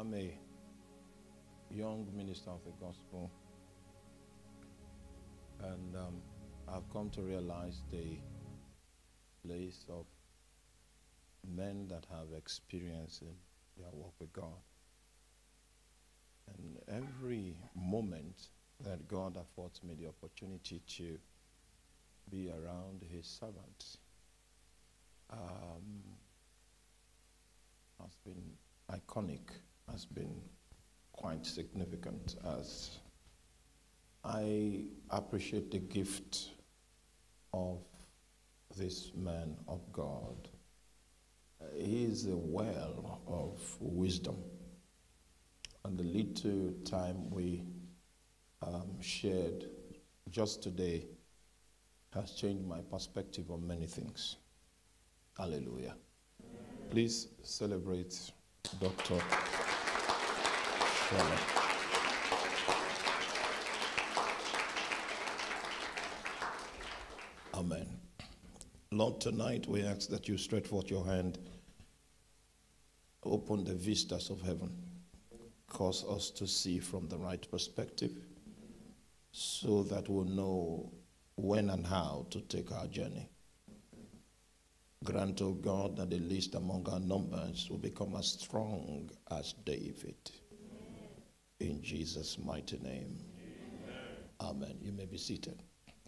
I'm a young minister of the gospel, and um, I've come to realize the place of men that have experience in their work with God. And every moment that God affords me the opportunity to be around His servants um, has been iconic, has been quite significant as I appreciate the gift of this man of God. He is a well of wisdom. And the little time we um, shared just today has changed my perspective on many things. Hallelujah. Please celebrate Dr. Amen. Lord, tonight we ask that you stretch forth your hand, open the vistas of heaven, cause us to see from the right perspective, so that we'll know when and how to take our journey. Grant, O God, that the least among our numbers will become as strong as David. In Jesus' mighty name. Amen. Amen. You may be seated.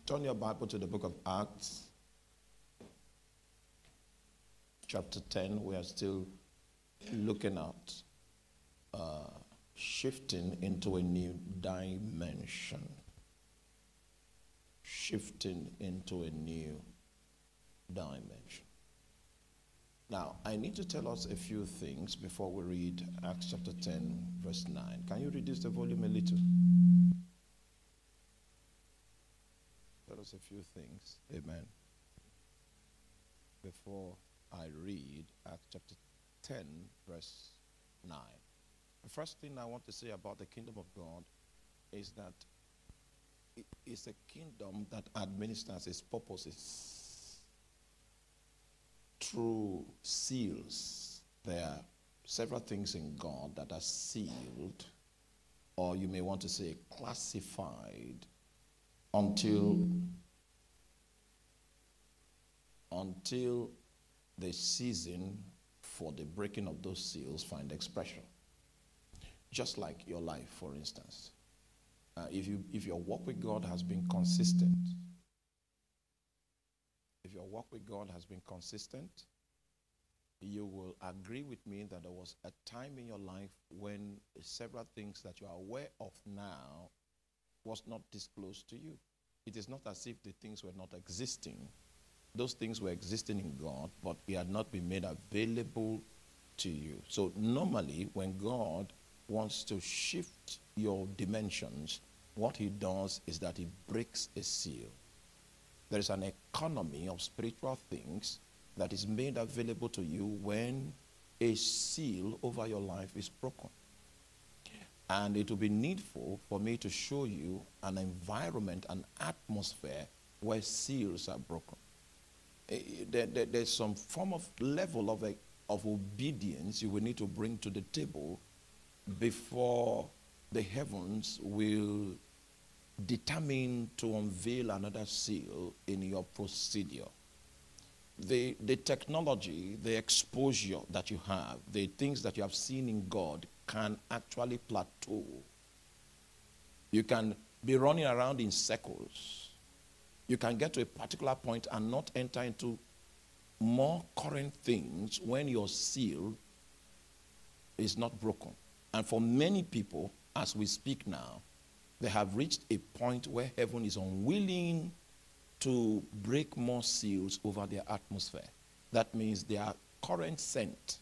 Turn your Bible to the book of Acts, chapter 10. We are still looking at uh, shifting into a new dimension. Shifting into a new dimension. Now, I need to tell us a few things before we read Acts chapter 10, verse 9. Can you reduce the volume a little? Tell us a few things. Amen. Before I read Acts chapter 10, verse 9. The first thing I want to say about the kingdom of God is that it is a kingdom that administers its purposes through seals. There are several things in God that are sealed, or you may want to say classified, until until the season for the breaking of those seals find expression. Just like your life, for instance. Uh, if, you, if your walk with God has been consistent, if your walk with God has been consistent, you will agree with me that there was a time in your life when several things that you are aware of now was not disclosed to you. It is not as if the things were not existing. Those things were existing in God, but they had not been made available to you. So normally when God wants to shift your dimensions, what he does is that he breaks a seal. There is an economy of spiritual things that is made available to you when a seal over your life is broken. And it will be needful for me to show you an environment, an atmosphere where seals are broken. Eh, there, there's some form of level of, a, of obedience you will need to bring to the table before the heavens will determined to unveil another seal in your procedure. The, the technology, the exposure that you have, the things that you have seen in God can actually plateau. You can be running around in circles. You can get to a particular point and not enter into more current things when your seal is not broken. And for many people, as we speak now, they have reached a point where heaven is unwilling to break more seals over their atmosphere. That means their current scent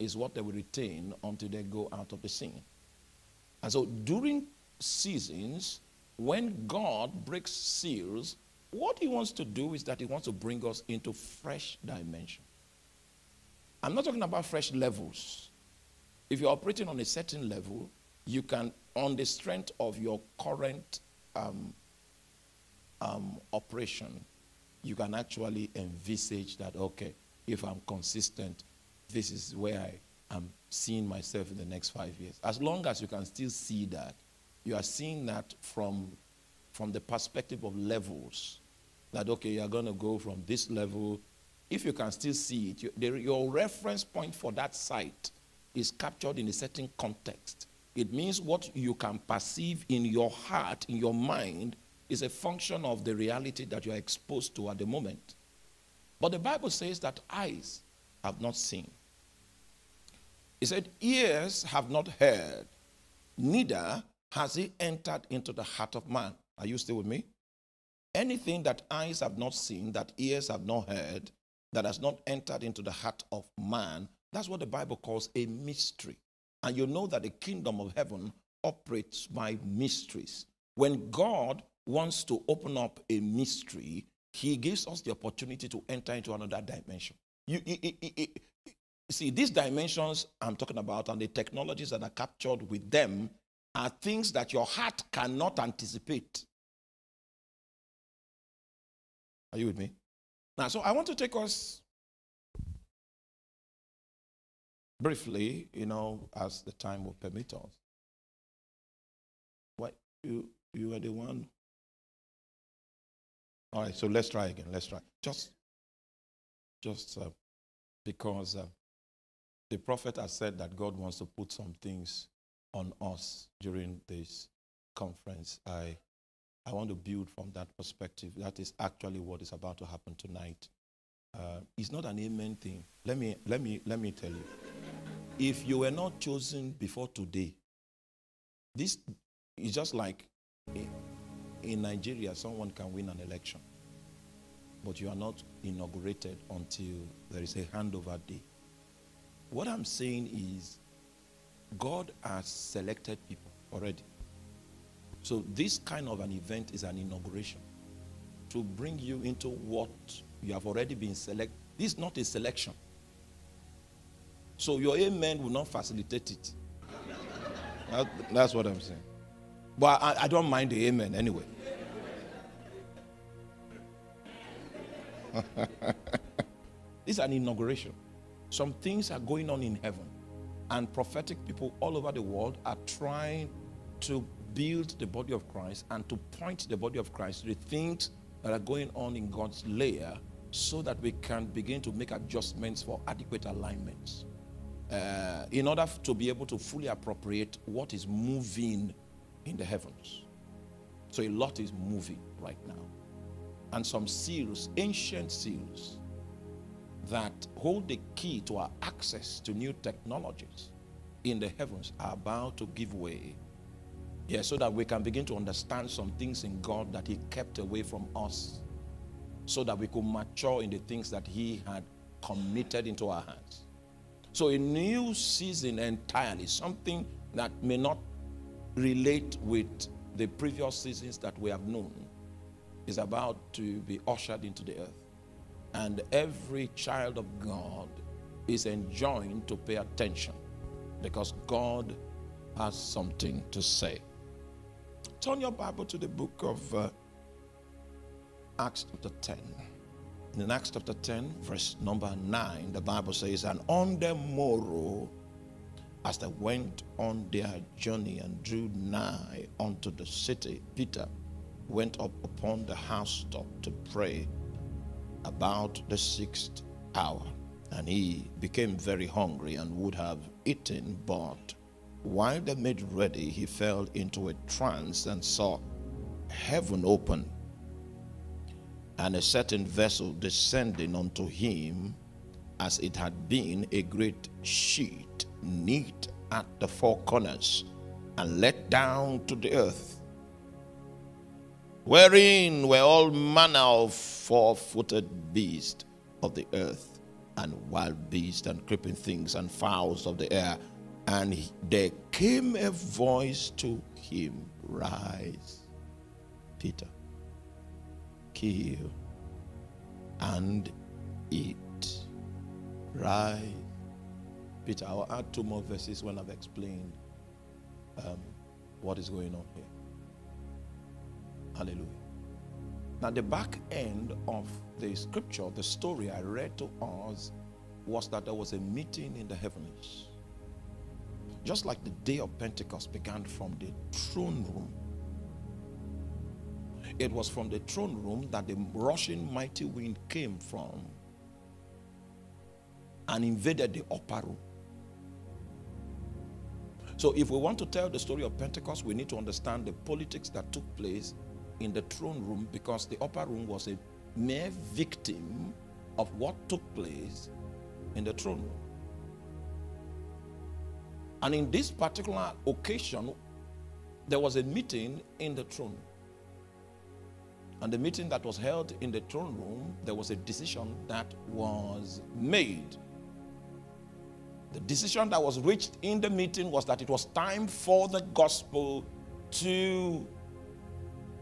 is what they will retain until they go out of the scene. And so during seasons, when God breaks seals, what he wants to do is that he wants to bring us into fresh dimension. I'm not talking about fresh levels. If you're operating on a certain level, you can on the strength of your current um, um, operation, you can actually envisage that, okay, if I'm consistent, this is where I, I'm seeing myself in the next five years. As long as you can still see that, you are seeing that from, from the perspective of levels. That, okay, you're going to go from this level. If you can still see it, you, the, your reference point for that sight is captured in a certain context. It means what you can perceive in your heart, in your mind, is a function of the reality that you are exposed to at the moment. But the Bible says that eyes have not seen. It said, Ears have not heard, neither has he entered into the heart of man. Are you still with me? Anything that eyes have not seen, that ears have not heard, that has not entered into the heart of man, that's what the Bible calls a mystery. And you know that the kingdom of heaven operates by mysteries. When God wants to open up a mystery, he gives us the opportunity to enter into another dimension. You, see, these dimensions I'm talking about and the technologies that are captured with them are things that your heart cannot anticipate. Are you with me? Now, so I want to take us briefly, you know, as the time will permit us. What you you are the one. All right, so let's try again. Let's try. Just, just uh, because uh, the prophet has said that God wants to put some things on us during this conference. I, I want to build from that perspective. That is actually what is about to happen tonight. Uh, it's not an amen thing. Let me, let, me, let me tell you. If you were not chosen before today, this is just like in Nigeria, someone can win an election, but you are not inaugurated until there is a handover day. What I'm saying is, God has selected people already. So, this kind of an event is an inauguration to bring you into what you have already been selected. This is not a selection. So your amen will not facilitate it. That, that's what I'm saying. But I, I don't mind the amen anyway. this is an inauguration. Some things are going on in heaven, and prophetic people all over the world are trying to build the body of Christ and to point the body of Christ to the things that are going on in God's layer so that we can begin to make adjustments for adequate alignments uh, in order to be able to fully appropriate what is moving in the heavens. So a lot is moving right now. And some seals, ancient seals, that hold the key to our access to new technologies in the heavens are about to give way. Yeah, so that we can begin to understand some things in God that He kept away from us, so that we could mature in the things that He had committed into our hands. So a new season entirely, something that may not relate with the previous seasons that we have known, is about to be ushered into the earth. And every child of God is enjoined to pay attention because God has something to say. Turn your Bible to the book of uh, Acts chapter 10. In Acts chapter 10, verse number 9, the Bible says, And on the morrow, as they went on their journey and drew nigh unto the city, Peter went up upon the housetop to pray about the sixth hour. And he became very hungry and would have eaten, but while they made ready, he fell into a trance and saw heaven open and a certain vessel descending unto him as it had been a great sheet knit at the four corners and let down to the earth wherein were all manner of four-footed beasts of the earth and wild beasts and creeping things and fowls of the air. And there came a voice to him rise peter and eat. Right. Peter, I'll add two more verses when I've explained um, what is going on here. Hallelujah. Now, the back end of the scripture, the story I read to us, was that there was a meeting in the heavens. just like the day of Pentecost began from the throne room. It was from the throne room that the rushing mighty wind came from and invaded the upper room. So, if we want to tell the story of Pentecost, we need to understand the politics that took place in the throne room because the upper room was a mere victim of what took place in the throne room. And in this particular occasion, there was a meeting in the throne. And the meeting that was held in the throne room, there was a decision that was made. The decision that was reached in the meeting was that it was time for the gospel to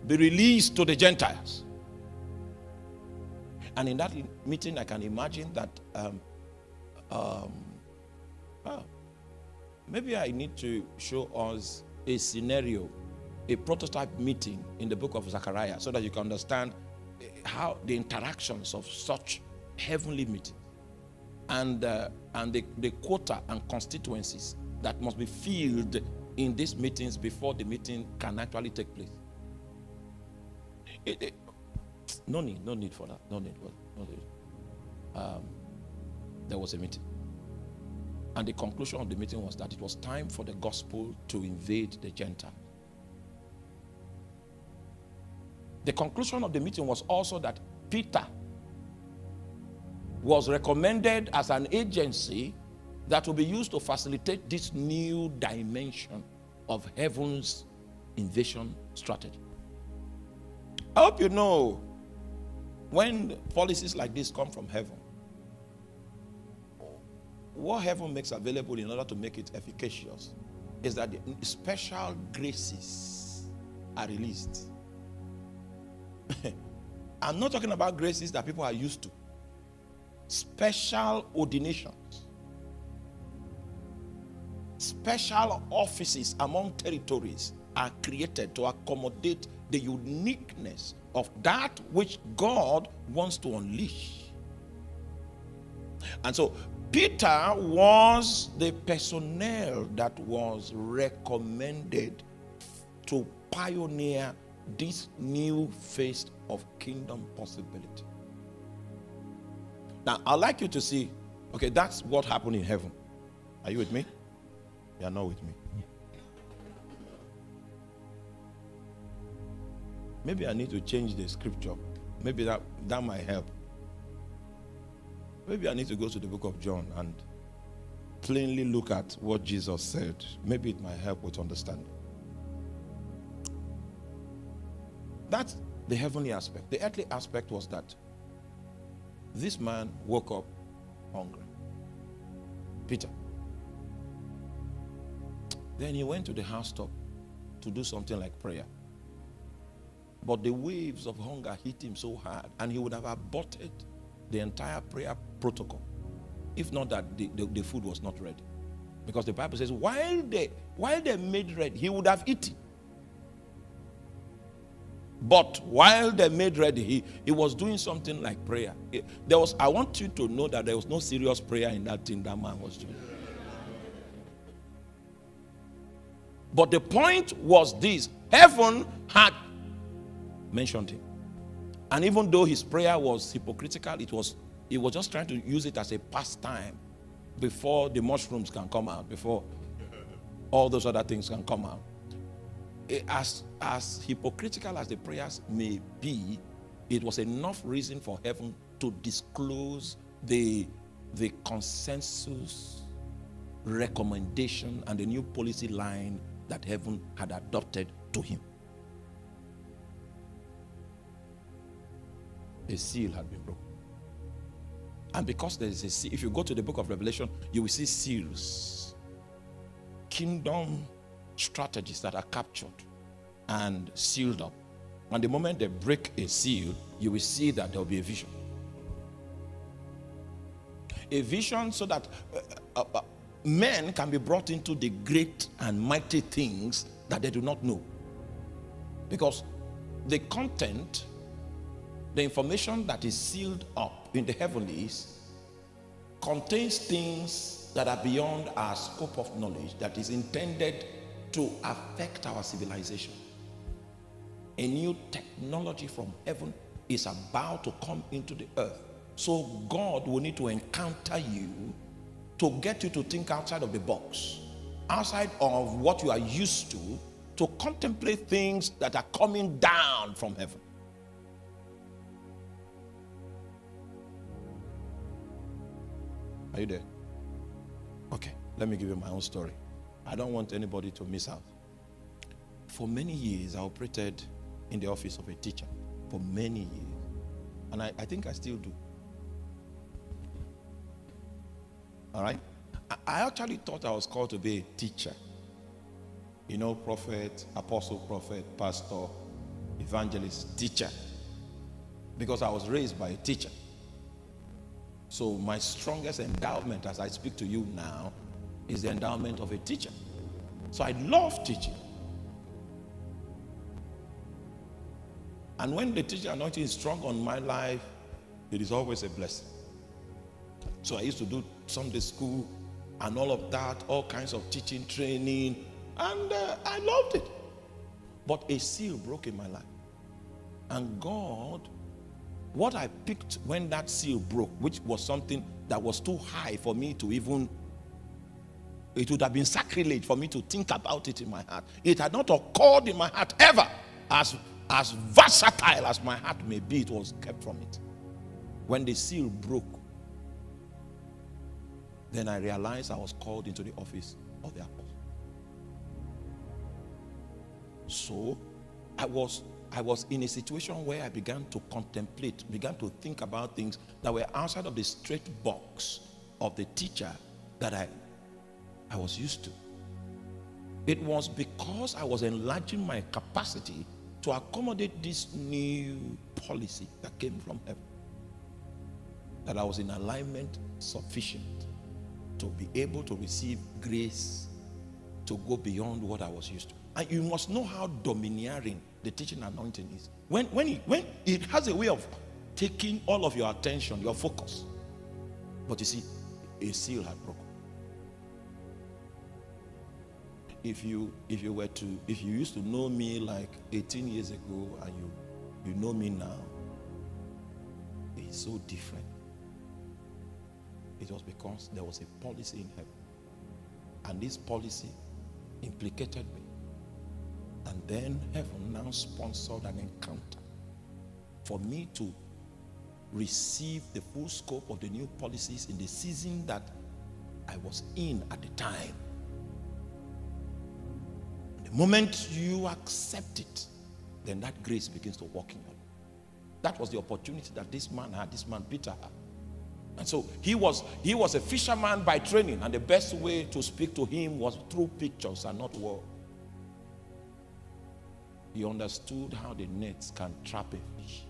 be released to the Gentiles. And in that meeting, I can imagine that um, um, maybe I need to show us a scenario, a prototype meeting in the book of Zechariah so that you can understand eh, how the interactions of such heavenly meetings and, uh, and the, the quota and constituencies that must be filled in these meetings before the meeting can actually take place. It, it, no need, no need for that. No need. No need. Um, there was a meeting. And the conclusion of the meeting was that it was time for the gospel to invade the Gentile. The conclusion of the meeting was also that Peter was recommended as an agency that will be used to facilitate this new dimension of heaven's invasion strategy. I hope you know when policies like this come from heaven, what heaven makes available in order to make it efficacious is that special graces are released. I'm not talking about graces that people are used to. Special ordinations. Special offices among territories are created to accommodate the uniqueness of that which God wants to unleash. And so Peter was the personnel that was recommended to pioneer this new phase of kingdom possibility. Now, I'd like you to see, okay, that's what happened in heaven. Are you with me? You are not with me. Maybe I need to change the scripture. Maybe that, that might help. Maybe I need to go to the book of John and plainly look at what Jesus said. Maybe it might help with understanding. That's the heavenly aspect. The earthly aspect was that this man woke up hungry. Peter. Then he went to the housetop to do something like prayer. But the waves of hunger hit him so hard, and he would have aborted the entire prayer protocol if not that the, the, the, food was not ready. Because the Bible says, while they while they made ready, he would have eaten. But while they made ready, he, he was doing something like prayer. there was, I want you to know that there was no serious prayer in that thing that man was doing. But the point was this heaven had mentioned him. And even though his prayer was hypocritical, it was he was just trying to use it as a pastime before the mushrooms can come out, before all those other things can come out. As, as hypocritical as the prayers may be, it was enough reason for heaven to disclose the, the consensus recommendation and the new policy line that heaven had adopted to him. a seal had been broken. And because there is a seal, if you go to the book of Revelation, you will see seals, kingdom strategies that are captured and sealed up. And the moment they break a seal, you will see that there will be a vision. A vision so that uh, uh, uh, men can be brought into the great and mighty things that they do not know. Because the content the information that is sealed up in the heavenlies contains things that are beyond our scope of knowledge that is intended to affect our civilization. A new technology from heaven is about to come into the earth. So God will need to encounter you to get you to think outside of the box, outside of what you are used to, to contemplate things that are coming down from heaven. Are you there? Okay, let me give you my own story. I don't want anybody to miss out. For many years, I operated in the office of a teacher. For many years. And I, I think I still do. All right? I actually thought I was called to be a teacher. You know, prophet, apostle, prophet, pastor, evangelist, teacher. Because I was raised by a teacher. So, my strongest endowment as I speak to you now is the endowment of a teacher. So, I love teaching. And when the teacher anointing is strong on my life, it is always a blessing. So, I used to do Sunday school and all of that, all kinds of teaching, training, and uh, I loved it. But a seal broke in my life. And God what I picked when that seal broke, which was something that was too high for me to even, it would have been sacrilege for me to think about it in my heart. It had not occurred in my heart ever. As, as versatile as my heart may be, it was kept from it. When the seal broke, then I realized I was called into the office of the apostle. So I was I was in a situation where I began to contemplate, began to think about things that were outside of the straight box of the teacher that I, I was used to. It was because I was enlarging my capacity to accommodate this new policy that came from heaven that I was in alignment sufficient to be able to receive grace to go beyond what I was used to. And you must know how domineering the teaching anointing is. When, when, it, when it has a way of taking all of your attention, your focus. But you see, a seal had broken. If you if you were to if you used to know me like 18 years ago and you you know me now, it's so different. It was because there was a policy in heaven. And this policy implicated me. And then heaven now sponsored an encounter for me to receive the full scope of the new policies in the season that I was in at the time. The moment you accept it, then that grace begins to work in you. That was the opportunity that this man had, this man Peter had. And so he was he was a fisherman by training, and the best way to speak to him was through pictures and not words. He understood how the nets can trap a fish.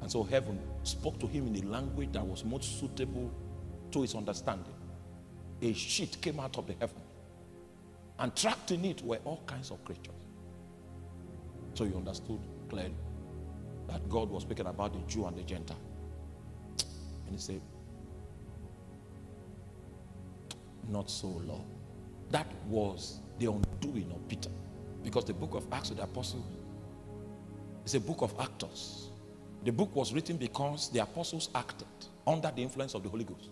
And so heaven spoke to him in a language that was most suitable to his understanding. A sheet came out of the heaven, and trapped in it were all kinds of creatures. So he understood clearly that God was speaking about the Jew and the Gentile. And he said, Not so, Lord. That was the undoing of Peter. Because the book of Acts of the Apostles is a book of actors. The book was written because the apostles acted under the influence of the Holy Ghost.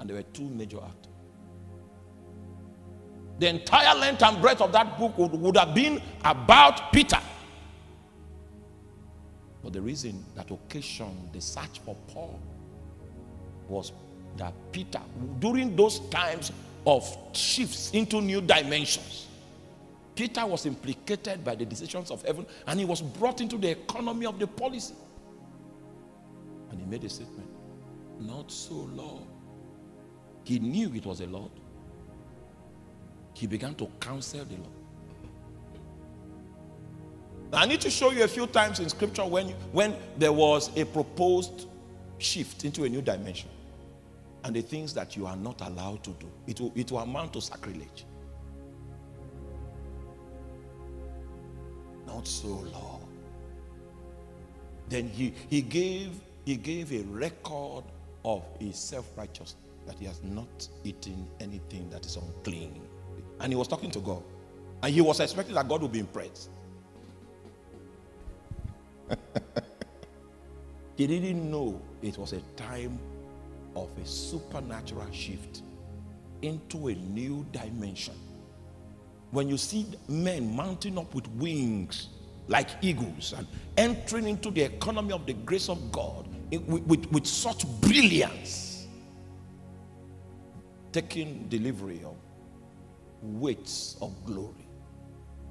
And there were two major actors. The entire length and breadth of that book would, would have been about Peter. But the reason that occasioned the search for Paul was that Peter, during those times of shifts into new dimensions, Peter was implicated by the decisions of heaven and he was brought into the economy of the policy. And he made a statement Not so, Lord. He knew it was a Lord. He began to counsel the Lord. I need to show you a few times in scripture when, when there was a proposed shift into a new dimension and the things that you are not allowed to do. It will, it will amount to sacrilege. not so, Lord. Then he, he, gave, he gave a record of his self righteousness. that he has not eaten anything that is unclean. And he was talking to God. And he was expecting that God would be impressed. he didn't know it was a time of a supernatural shift into a new dimension. When you see men mounting up with wings like eagles and entering into the economy of the grace of God with, with, with such brilliance, taking delivery of weights of glory,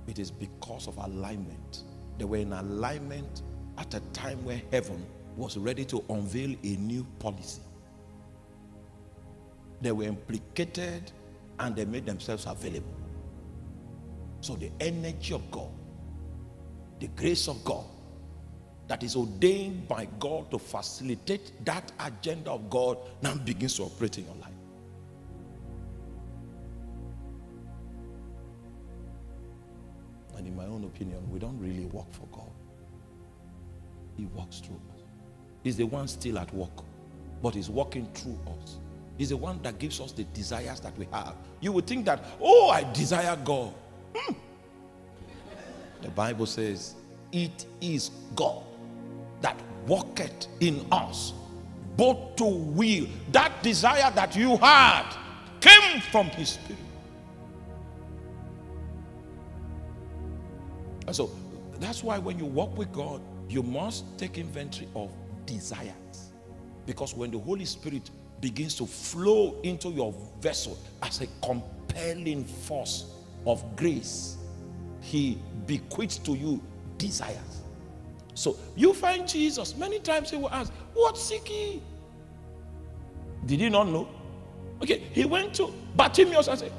it is because of alignment. They were in alignment at a time where heaven was ready to unveil a new policy. They were implicated and they made themselves available. So the energy of God, the grace of God, that is ordained by God to facilitate that agenda of God now begins to operate in your life. And in my own opinion, we don't really work for God. He works through us. He's the one still at work, but he's working through us. He's the one that gives us the desires that we have. You would think that, oh, I desire God. Hmm. The Bible says, it is God that worketh in us, both to will. That desire that you had came from His Spirit. And so that's why when you walk with God, you must take inventory of desires. Because when the Holy Spirit begins to flow into your vessel as a compelling force of grace, He bequeaths to you desires. So you find Jesus, many times he will ask, What seek ye? Did he not know? Okay, he went to Bartimaeus and said,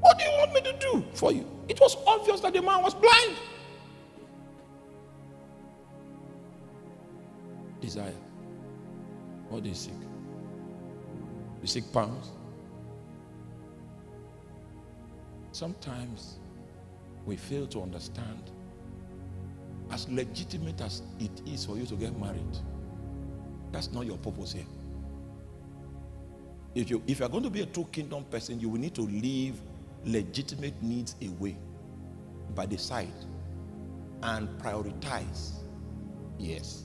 What do you want me to do for you? It was obvious that the man was blind. Desire. What do you seek? You seek pounds? Sometimes we fail to understand as legitimate as it is for you to get married, that's not your purpose here. If you if you're going to be a true kingdom person, you will need to leave legitimate needs away by the side and prioritize. Yes.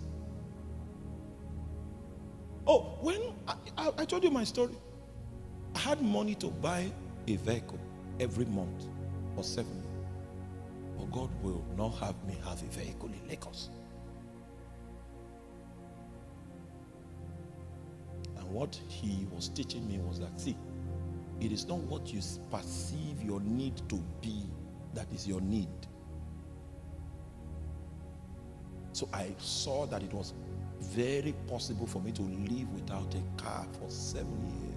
Oh, when I, I, I told you my story, I had money to buy a vehicle every month for seven. But God will not have me have a vehicle in Lagos. And what he was teaching me was that, see, it is not what you perceive your need to be that is your need. So I saw that it was very possible for me to live without a car for seven years.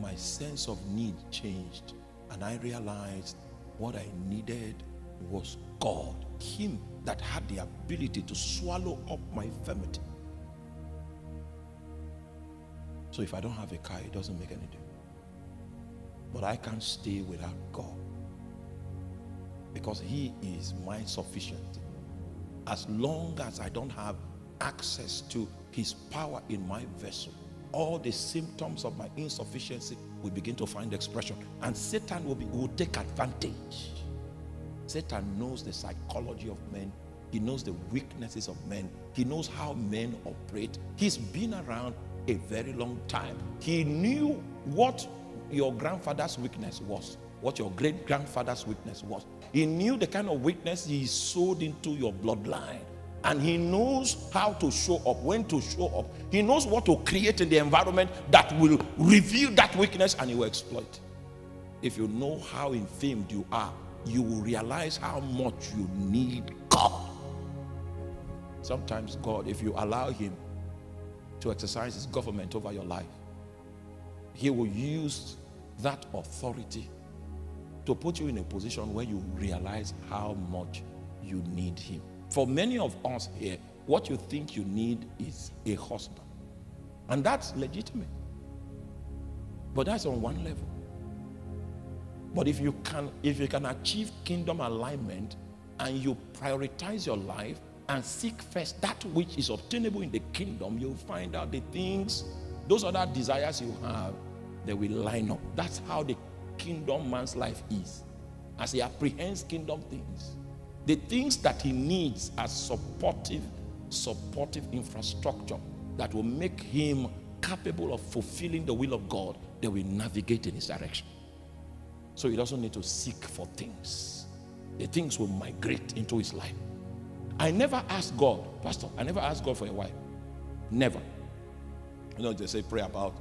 My sense of need changed, and I realized what I needed was God, Him that had the ability to swallow up my infirmity. So if I don't have a car, it doesn't make any difference. But I can't stay without God because He is my sufficiency. As long as I don't have access to His power in my vessel, all the symptoms of my insufficiency will begin to find expression. And Satan will, be, will take advantage. Satan knows the psychology of men. He knows the weaknesses of men. He knows how men operate. He's been around a very long time. He knew what your grandfather's weakness was, what your great grandfather's weakness was. He knew the kind of weakness he sowed into your bloodline. And he knows how to show up, when to show up. He knows what to create in the environment that will reveal that weakness and he will exploit. If you know how infamed you are, you will realize how much you need God. Sometimes, God, if you allow Him to exercise His government over your life, He will use that authority to put you in a position where you realize how much you need Him. For many of us here, what you think you need is a husband. And that's legitimate. But that's on one level. But if you can, if you can achieve kingdom alignment and you prioritize your life and seek first that which is obtainable in the kingdom, you'll find out the things those other desires you have, they will line up. That's how the kingdom man's life is. As he apprehends kingdom things, the things that he needs as supportive, supportive infrastructure that will make him capable of fulfilling the will of God, they will navigate in his direction. So he doesn't need to seek for things. The things will migrate into his life. I never asked God, Pastor, I never asked God for a wife. Never. You know, they say pray about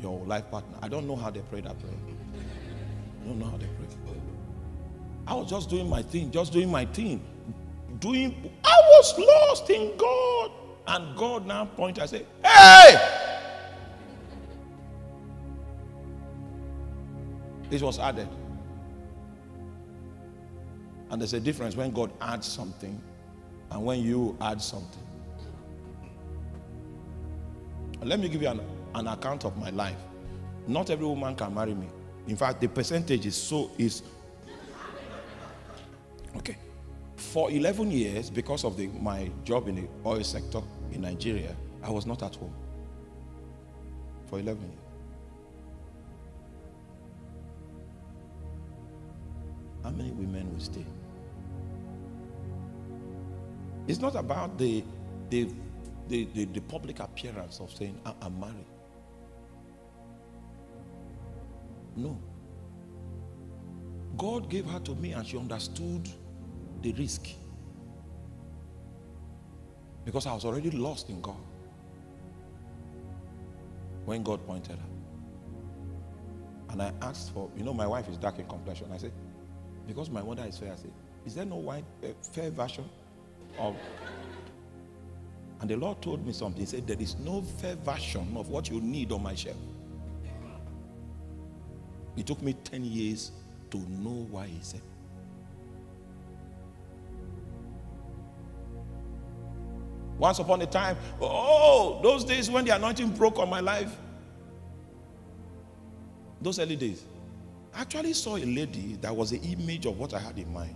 your life partner. I don't know how they pray that prayer. I don't know how they pray. I was just doing my thing, just doing my thing. Doing, I was lost in God. And God now pointed, I say, hey! This was added. And there's a difference when God adds something and when you add something. Let me give you an, an account of my life. Not every woman can marry me. In fact, the percentage is so is okay. For 11 years, because of the, my job in the oil sector in Nigeria, I was not at home. For 11 years. How many women will stay? It's not about the, the, the, the, the public appearance of saying, ah, I'm married. No. God gave her to me and she understood the risk. Because I was already lost in God. When God pointed her. And I asked for, you know, my wife is dark in complexion. I said, because my mother is fair, I said, Is there no white, uh, fair version of. And the Lord told me something. He said, There is no fair version of what you need on my shelf. It took me 10 years to know why he said. Once upon a time, oh, those days when the anointing broke on my life, those early days, I actually saw a lady that was the image of what I had in mind.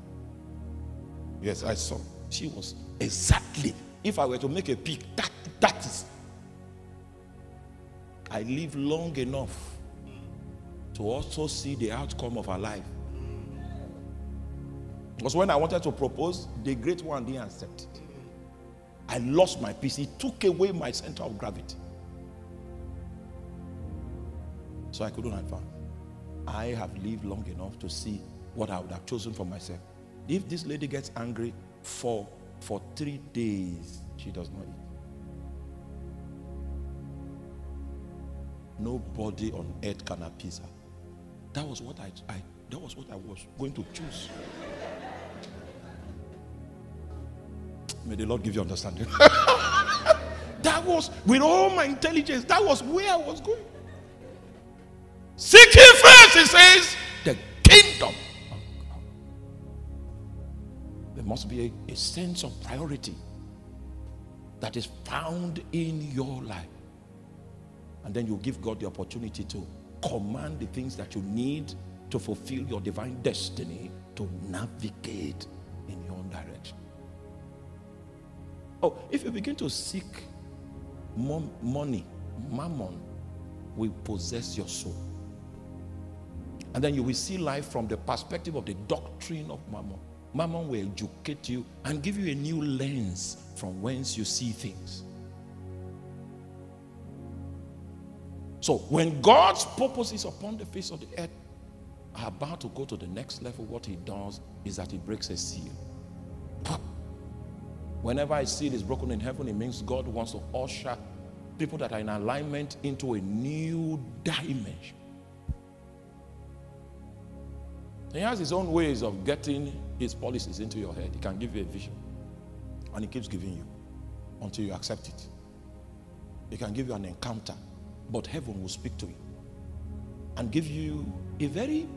Yes, I saw. She was exactly, if I were to make a pic, that, that is. I live long enough to also see the outcome of her life. Because when I wanted to propose, the great one didn't accept it. I lost my peace. He took away my center of gravity. So I couldn't advance. I have lived long enough to see what I would have chosen for myself. If this lady gets angry for, for three days, she does not eat. Nobody on earth can appease her. That was what I, I that was what I was going to choose. May the Lord give you understanding. that was with all my intelligence, that was where I was going. Seek first, he says, the kingdom There must be a, a sense of priority that is found in your life. And then you give God the opportunity to command the things that you need to fulfill your divine destiny to navigate in your own direction. Oh, if you begin to seek money, mammon will possess your soul. And then you will see life from the perspective of the doctrine of Mammon. Mammon will educate you and give you a new lens from whence you see things. So when God's purposes upon the face of the earth are about to go to the next level, what he does is that he breaks a seal. Whenever a seal is broken in heaven, it means God wants to usher people that are in alignment into a new dimension. He has his own ways of getting his policies into your head. He can give you a vision. And he keeps giving you until you accept it. He can give you an encounter, but heaven will speak to you and give you a very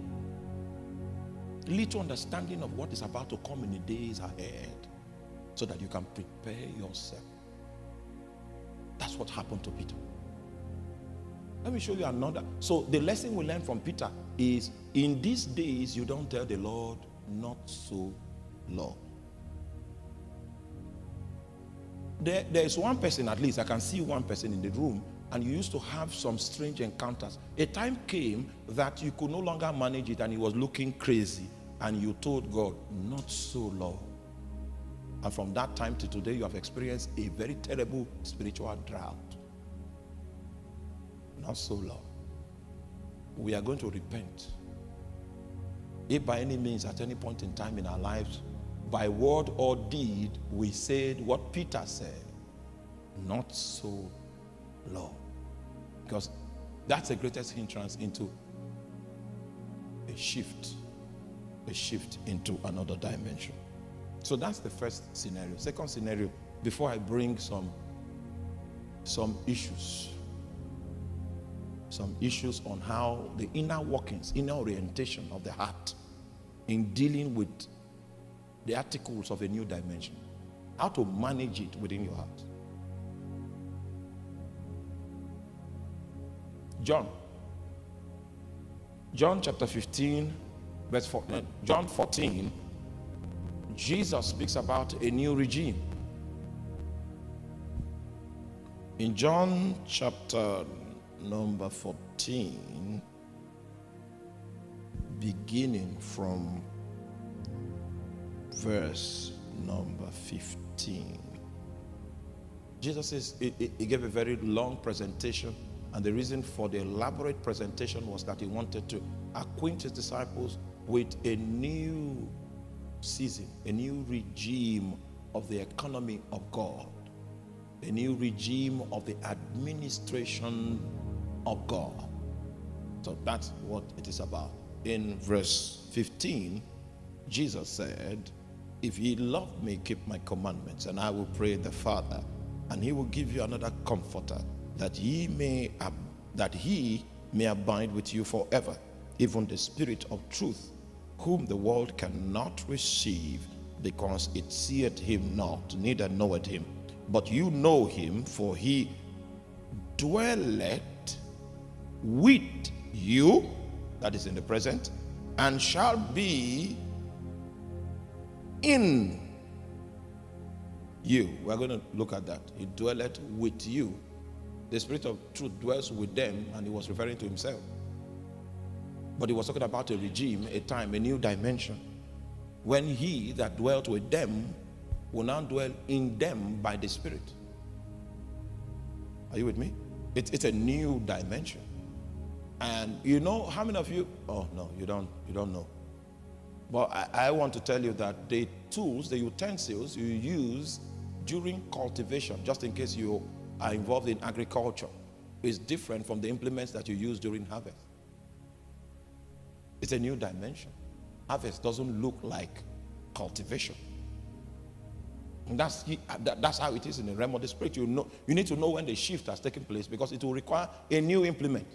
little understanding of what is about to come in the days ahead so that you can prepare yourself. That's what happened to Peter. Let me show you another. So the lesson we learn from Peter is in these days you don't tell the Lord not so Lord. There, there is one person at least, I can see one person in the room, and you used to have some strange encounters. A time came that you could no longer manage it and it was looking crazy. And you told God, Not so, Lord. And from that time to today, you have experienced a very terrible spiritual drought. Not so, Lord. We are going to repent. If by any means, at any point in time in our lives, by word or deed, we said what Peter said, not so, Lord. Because that's the greatest hindrance into a shift, a shift into another dimension. So that's the first scenario. Second scenario, before I bring some, some issues, some issues on how the inner workings, inner orientation of the heart in dealing with the articles of a new dimension, how to manage it within your heart. John. John chapter 15, verse 14. Uh, John 14, Jesus speaks about a new regime. In John chapter number 14, beginning from verse number 15. Jesus says, he, he gave a very long presentation and the reason for the elaborate presentation was that he wanted to acquaint his disciples with a new season, a new regime of the economy of God, a new regime of the administration of God. So that's what it is about. In verse 15, Jesus said, If ye love me, keep my commandments, and I will pray the Father, and he will give you another comforter that he may that he may abide with you forever even the spirit of truth whom the world cannot receive because it seeth him not neither knoweth him. But you know him for he dwelleth with you that is in the present and shall be in you. We're going to look at that. He dwelleth with you the Spirit of truth dwells with them, and he was referring to himself. But he was talking about a regime, a time, a new dimension. When he that dwelt with them will now dwell in them by the Spirit. Are you with me? It's, it's a new dimension. And you know how many of you, oh no, you don't, you don't know. But I, I want to tell you that the tools, the utensils you use during cultivation, just in case you are involved in agriculture is different from the implements that you use during harvest. It's a new dimension. Harvest doesn't look like cultivation. And that's, uh, that's how it is in the realm of the spirit. You, know, you need to know when the shift has taken place because it will require a new implement.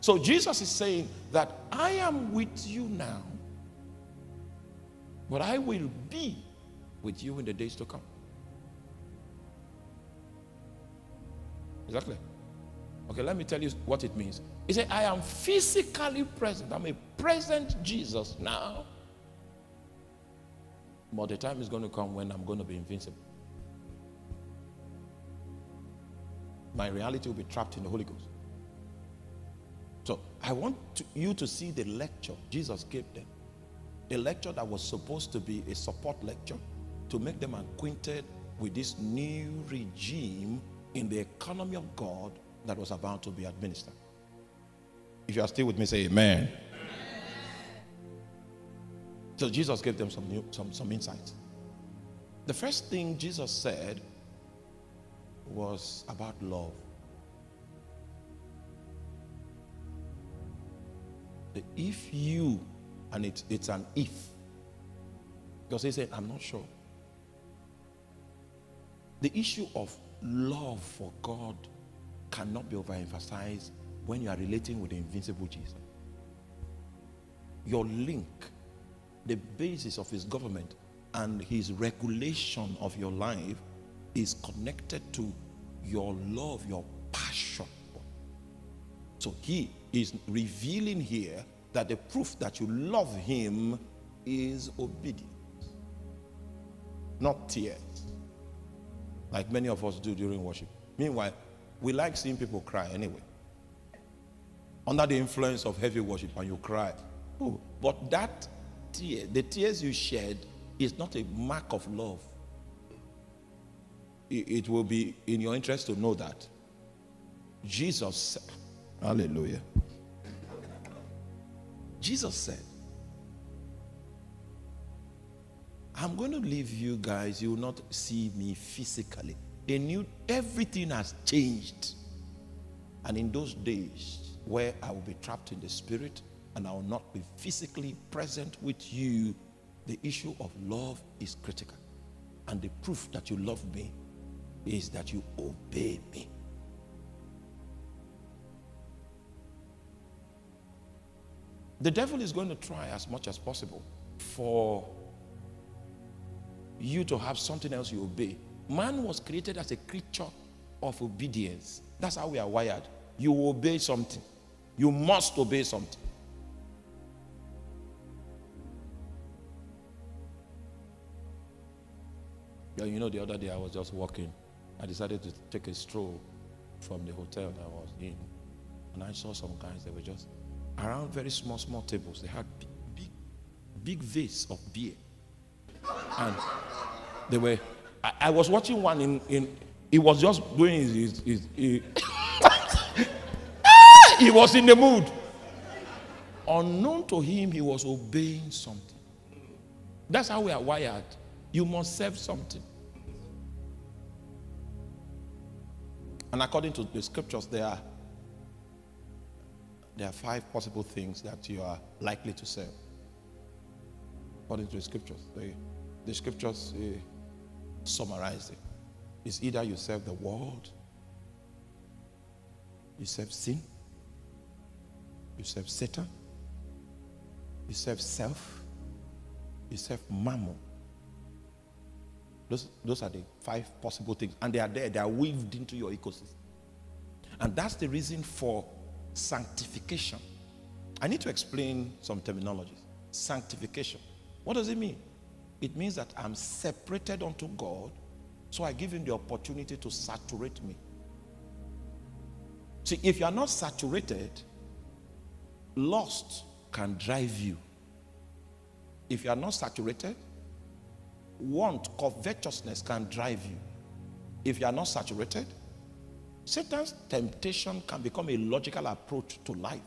So Jesus is saying that I am with you now, but I will be with you in the days to come. Exactly. Okay, let me tell you what it means. He said, I am physically present. I'm a present Jesus now. But the time is going to come when I'm going to be invincible. My reality will be trapped in the Holy Ghost. So I want to, you to see the lecture Jesus gave them. A lecture that was supposed to be a support lecture to make them acquainted with this new regime in the economy of God that was about to be administered. If you are still with me, say amen. So Jesus gave them some, new, some, some insights. The first thing Jesus said was about love. The if you, and it, it's an if, because he said, I'm not sure. The issue of love for God cannot be overemphasized when you are relating with the invincible Jesus. Your link, the basis of his government and his regulation of your life is connected to your love, your passion. So he is revealing here that the proof that you love him is obedience, not tears like many of us do during worship. Meanwhile, We like seeing people cry anyway. Under the influence of heavy worship, and you cry. Oh, but that tear, the tears you shed, is not a mark of love. It, it will be in your interest to know that. Jesus, said, hallelujah. Jesus said, I'm going to leave you guys. You will not see me physically. A new, everything has changed. And in those days where I will be trapped in the spirit and I will not be physically present with you, the issue of love is critical. And the proof that you love me is that you obey me. The devil is going to try as much as possible for you to have something else you obey. Man was created as a creature of obedience. That's how we are wired. You obey something, you must obey something. Yeah, you know, the other day I was just walking. I decided to take a stroll from the hotel that I was in. And I saw some guys, they were just around very small, small tables. They had big, big, big vase of beer. And they were, I, I was watching one in, in, he was just doing his, his, his, he was in the mood. Unknown to him, he was obeying something. That's how we are wired. You must serve something. And according to the scriptures, there are there are five possible things that you are likely to serve. According to the scriptures. The, scriptures uh, summarize it. It's either you serve the world, you serve sin, you serve Satan, you serve self, you serve mammon. Those, those are the five possible things. And they are there, they are weaved into your ecosystem. And that's the reason for sanctification. I need to explain some terminologies. Sanctification. What does it mean? It means that I'm separated unto God, so I give him the opportunity to saturate me. See, if you are not saturated, lust can drive you. If you are not saturated, want, covetousness can drive you. If you are not saturated, Satan's temptation can become a logical approach to life.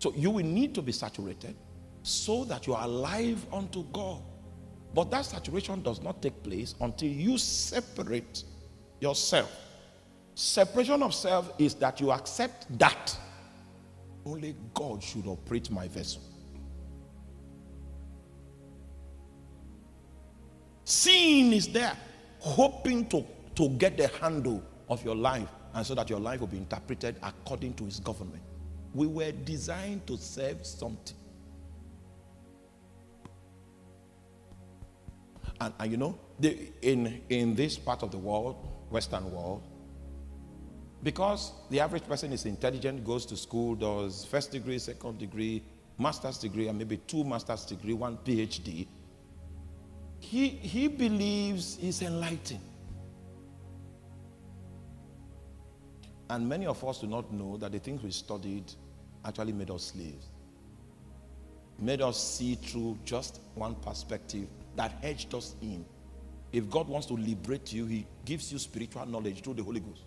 So you will need to be saturated so that you are alive unto God. But that saturation does not take place until you separate yourself. Separation of self is that you accept that only God should operate my vessel. Sin is there, hoping to, to get the handle of your life, and so that your life will be interpreted according to his government. We were designed to serve something. And, and you know, in, in this part of the world, Western world, because the average person is intelligent, goes to school, does first degree, second degree, master's degree, and maybe two master's degree, one PhD, he, he believes he's enlightened. And many of us do not know that the things we studied actually made us slaves. Made us see through just one perspective that hedged us in. If God wants to liberate you, He gives you spiritual knowledge through the Holy Ghost.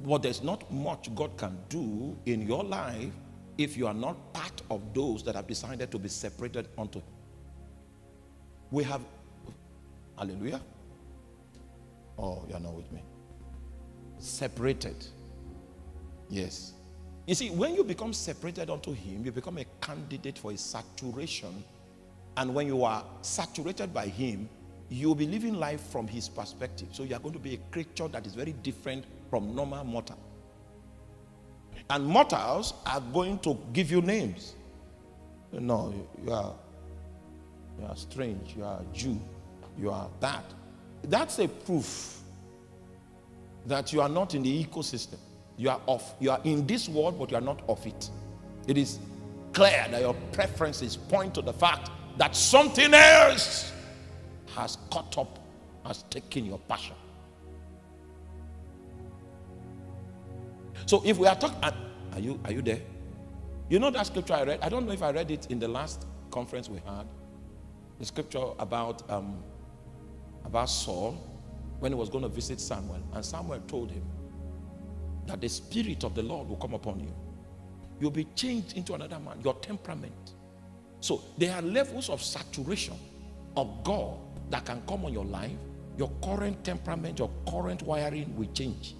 But there's not much God can do in your life if you are not part of those that have decided to be separated unto Him. We have, hallelujah. Oh, you're not with me. Separated. Yes. You see, when you become separated unto Him, you become a candidate for a saturation. And when you are saturated by Him, you'll be living life from His perspective. So you are going to be a creature that is very different from normal mortal. And mortals are going to give you names. No, you are, you are strange, you are Jew, you are that. That's a proof that you are not in the ecosystem. You are off. You are in this world, but you are not of it. It is clear that your preferences point to the fact that something else has caught up, has taken your passion. So if we are talking, are you are you there? You know that scripture I read. I don't know if I read it in the last conference we had. The scripture about um, about Saul when he was going to visit Samuel, and Samuel told him, that the spirit of the Lord will come upon you. You'll be changed into another man, your temperament. So there are levels of saturation of God that can come on your life. Your current temperament, your current wiring will change.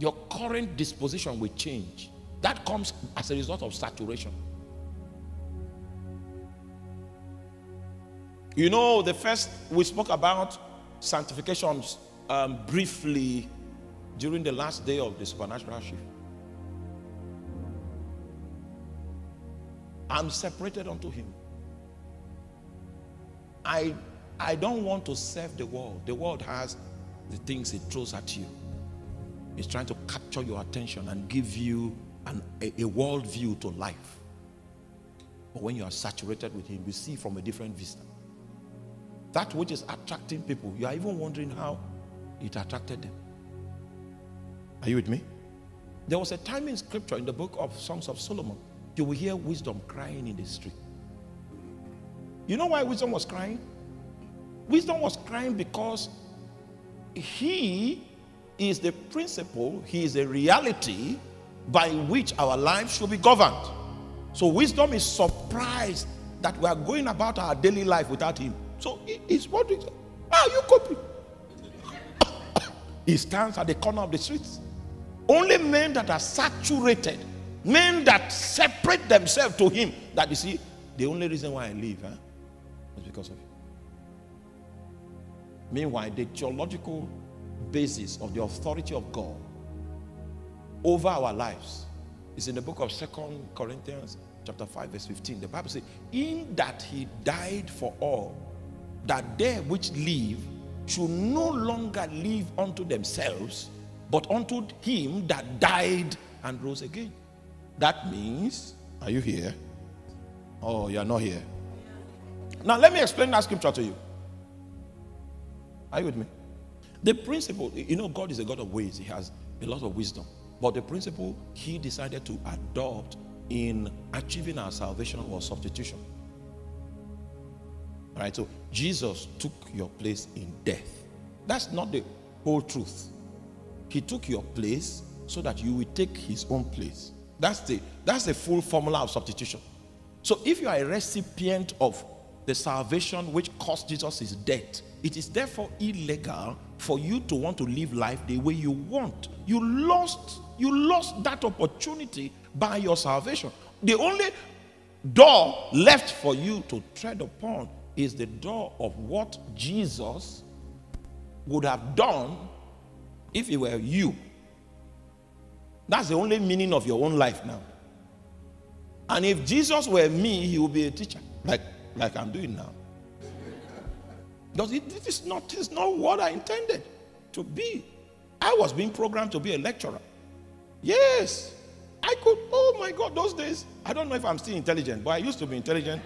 your current disposition will change. That comes as a result of saturation. You know, the first, we spoke about sanctification um, briefly during the last day of the supernatural shift. I'm separated unto him. I, I don't want to serve the world. The world has the things it throws at you. It's trying to capture your attention and give you an, a, a world view to life. But when you are saturated with Him, you see from a different vista. That which is attracting people, you are even wondering how it attracted them. Are you with me? There was a time in scripture in the book of Songs of Solomon, you will hear wisdom crying in the street. You know why wisdom was crying? Wisdom was crying because he is the principle, he is a reality by which our lives should be governed. So wisdom is surprised that we are going about our daily life without him. So he's what is ah, you copy. He stands at the corner of the streets. Only men that are saturated, men that separate themselves to him, that you see, the only reason why I live huh, is because of him. Meanwhile, the theological basis of the authority of God over our lives is in the book of Second Corinthians chapter 5 verse 15 the bible says in that he died for all that they which live should no longer live unto themselves but unto him that died and rose again that means are you here oh you're not here now let me explain that scripture to you are you with me the principle, you know, God is a God of ways. He has a lot of wisdom. But the principle he decided to adopt in achieving our salvation was substitution. All right, so Jesus took your place in death. That's not the whole truth. He took your place so that you will take his own place. That's the that's the full formula of substitution. So if you are a recipient of the salvation which cost Jesus his death, it is therefore illegal for you to want to live life the way you want. You lost you lost that opportunity by your salvation. The only door left for you to tread upon is the door of what Jesus would have done if he were you. That's the only meaning of your own life now. And if Jesus were me, he would be a teacher, like, like I'm doing now. Because it, it is not, is not what I intended to be. I was being programmed to be a lecturer. Yes. I could, oh my God, those days, I don't know if I'm still intelligent, but I used to be intelligent.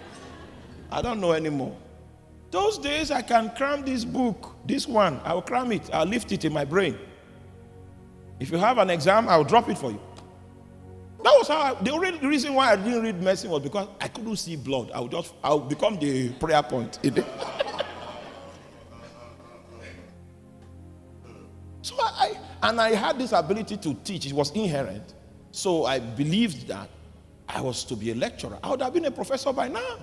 I don't know anymore. Those days, I can cram this book, this one, I'll cram it, I'll lift it in my brain. If you have an exam, I'll drop it for you. That was how I, the only reason why I didn't read medicine was because I couldn't see blood. I would just, I'll become the prayer point. So I, and I had this ability to teach, it was inherent. So I believed that I was to be a lecturer. I would have been a professor by now.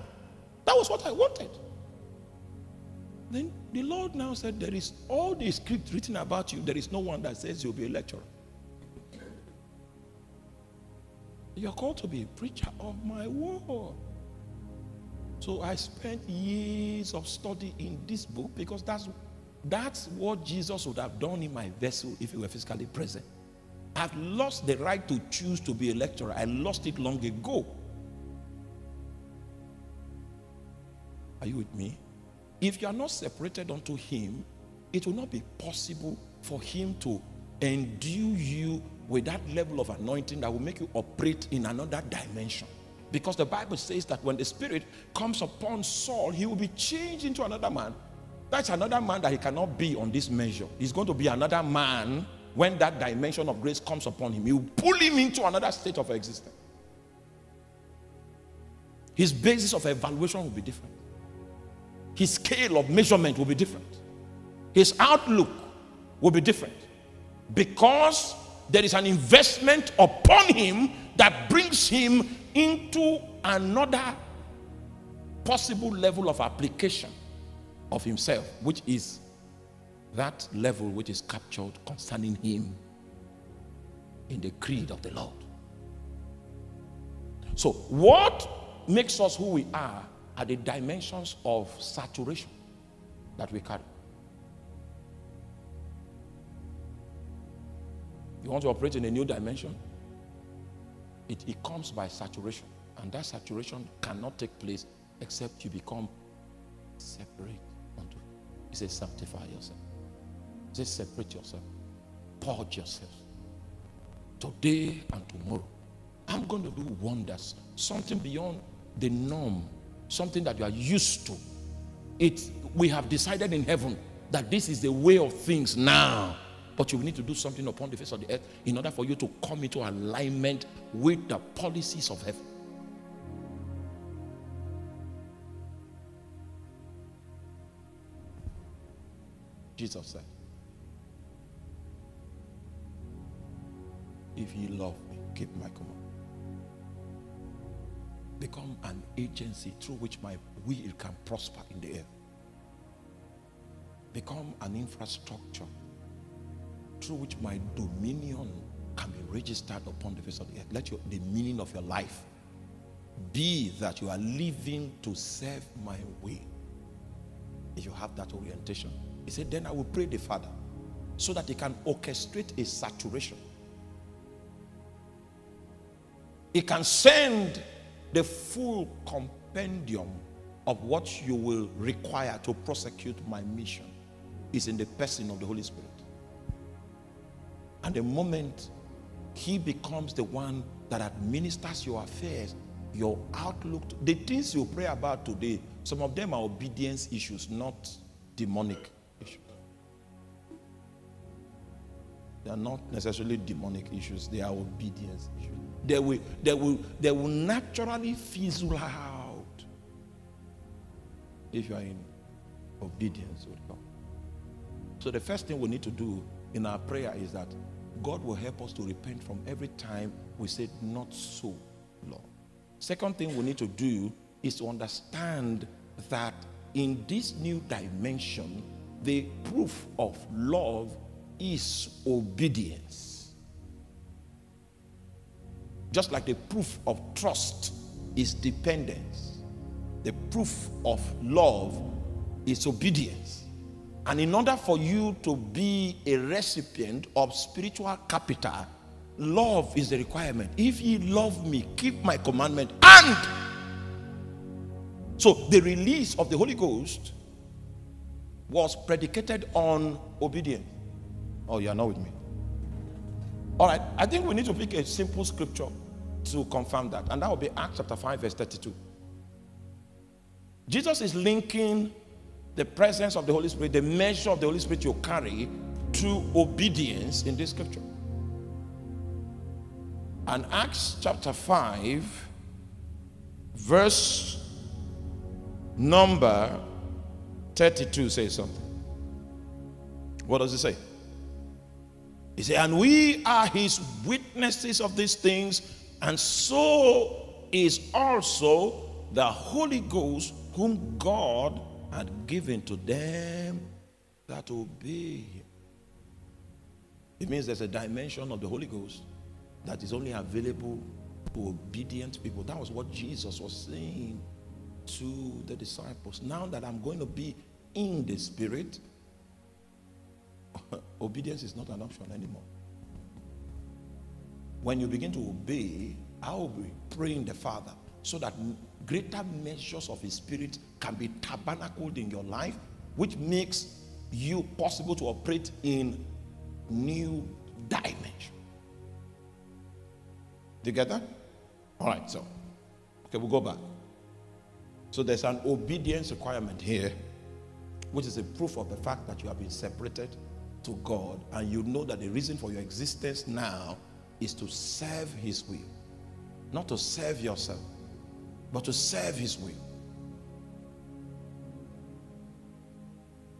That was what I wanted. Then the Lord now said, There is all the script written about you, there is no one that says you'll be a lecturer. You're called to be a preacher of my word. So I spent years of study in this book because that's that's what Jesus would have done in my vessel if he were physically present. I've lost the right to choose to be a lecturer. I lost it long ago. Are you with me? If you are not separated unto him, it will not be possible for him to endue you with that level of anointing that will make you operate in another dimension. Because the Bible says that when the Spirit comes upon Saul, he will be changed into another man that's another man that he cannot be on this measure. He's going to be another man when that dimension of grace comes upon him. He will pull him into another state of existence. His basis of evaluation will be different. His scale of measurement will be different. His outlook will be different. Because there is an investment upon him that brings him into another possible level of application of himself, which is that level which is captured concerning him in the creed of the Lord. So, what makes us who we are are the dimensions of saturation that we carry. You want to operate in a new dimension? It, it comes by saturation. And that saturation cannot take place except you become separate unto. He says, sanctify yourself. He says, separate yourself. Purge yourself. Today and tomorrow. I'm going to do wonders. Something beyond the norm. Something that you are used to. It, we have decided in heaven that this is the way of things now. But you need to do something upon the face of the earth in order for you to come into alignment with the policies of heaven. Jesus said, If ye love me, keep my command. Become an agency through which my will can prosper in the earth. Become an infrastructure through which my dominion can be registered upon the face of the earth. Let your, the meaning of your life be that you are living to serve my way. If you have that orientation, he said, then I will pray the Father so that he can orchestrate a saturation. He can send the full compendium of what you will require to prosecute my mission is in the person of the Holy Spirit. And the moment he becomes the one that administers your affairs, your outlook, the things you pray about today, some of them are obedience issues, not demonic issues. They are not necessarily demonic issues, they are obedience issues. They will, they will, they will naturally fizzle out if you are in obedience with God. So the first thing we need to do in our prayer is that God will help us to repent from every time we said, Not so, Lord. Second thing we need to do is to understand that in this new dimension, the proof of love is obedience. Just like the proof of trust is dependence, the proof of love is obedience. And in order for you to be a recipient of spiritual capital, love is the requirement. If ye love me, keep my commandment. And so the release of the Holy Ghost was predicated on obedience. Oh, you are not with me. All right, I think we need to pick a simple scripture to confirm that, and that will be Acts chapter 5, verse 32. Jesus is linking the presence of the Holy Spirit, the measure of the Holy Spirit you carry to obedience in this scripture. And Acts chapter 5, verse number 32 says something. What does it say? He said, And we are his witnesses of these things, and so is also the Holy Ghost, whom God had given to them that obey him. It means there's a dimension of the Holy Ghost that is only available to obedient people. That was what Jesus was saying to the disciples. Now that I'm going to be in the Spirit, obedience is not an option anymore. When you begin to obey, I will be praying the Father so that greater measures of his spirit can be tabernacled in your life, which makes you possible to operate in new dimension. Do you get that? All right, so okay, we'll go back. So there's an obedience requirement here which is a proof of the fact that you have been separated to God and you know that the reason for your existence now is to serve His will. Not to serve yourself, but to serve His will.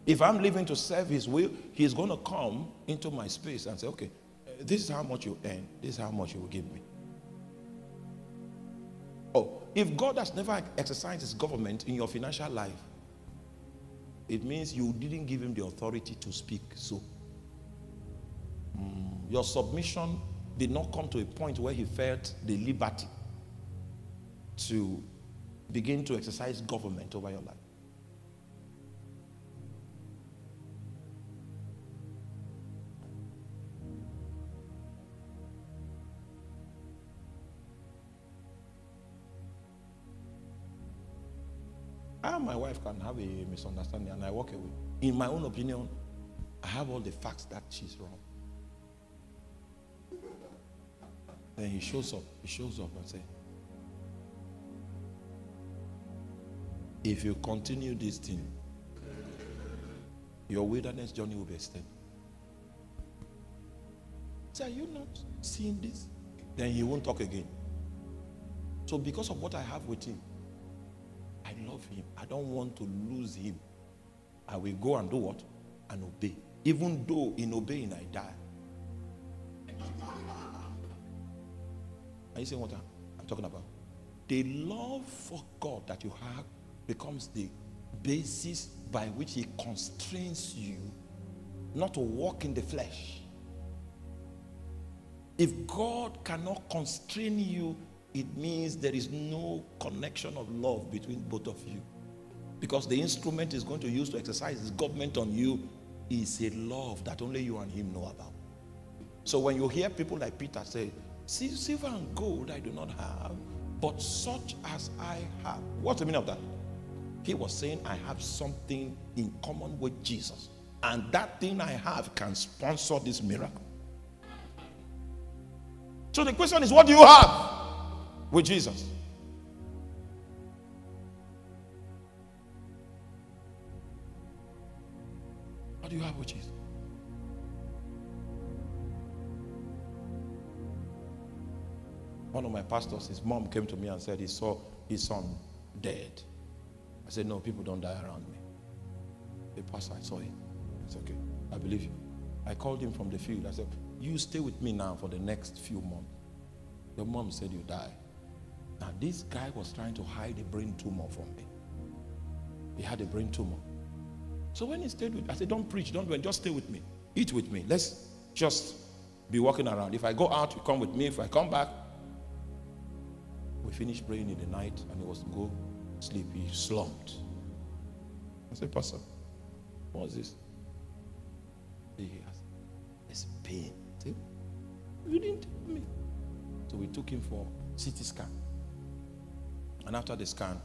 If I'm living to serve His will, He's going to come into my space and say, okay, this is how much you earn, this is how much you will give me. Oh, if God has never exercised His government in your financial life, it means you didn't give Him the authority to speak. So, mm, your submission did not come to a point where He felt the liberty to begin to exercise government over your life. I and my wife can have a misunderstanding and I walk away. In my own opinion, I have all the facts that she's wrong. Then he shows up. He shows up and says, If you continue this thing, your wilderness journey will be extended. Say, are you not seeing this? Then he won't talk again. So, because of what I have with him, I love him. I don't want to lose him. I will go and do what? And obey. Even though in obeying I die. Are you saying what I'm talking about? The love for God that you have becomes the basis by which He constrains you not to walk in the flesh. If God cannot constrain you, it means there is no connection of love between both of you. Because the instrument is going to use to exercise his government on you is a love that only you and him know about. So when you hear people like Peter say, silver and gold I do not have, but such as I have. What's the meaning of that? He was saying, I have something in common with Jesus. And that thing I have can sponsor this miracle. So the question is, what do you have with Jesus? What do you have with Jesus? One of my pastors, his mom came to me and said he saw his son dead. I said, No, people don't die around me. The pastor, I saw him. It's okay. I believe you. I called him from the field. I said, You stay with me now for the next few months. Your mom said you die. Now, this guy was trying to hide a brain tumor from me. He had a brain tumor. So when he stayed with I said, Don't preach, don't do it, just stay with me. Eat with me. Let's just be walking around. If I go out, you come with me. If I come back, we finished praying in the night and he was to go sleep. He slumped. I said, Pastor, what's this? He has It's pain. See? You didn't tell me. So we took him for CT scan. And after the scan,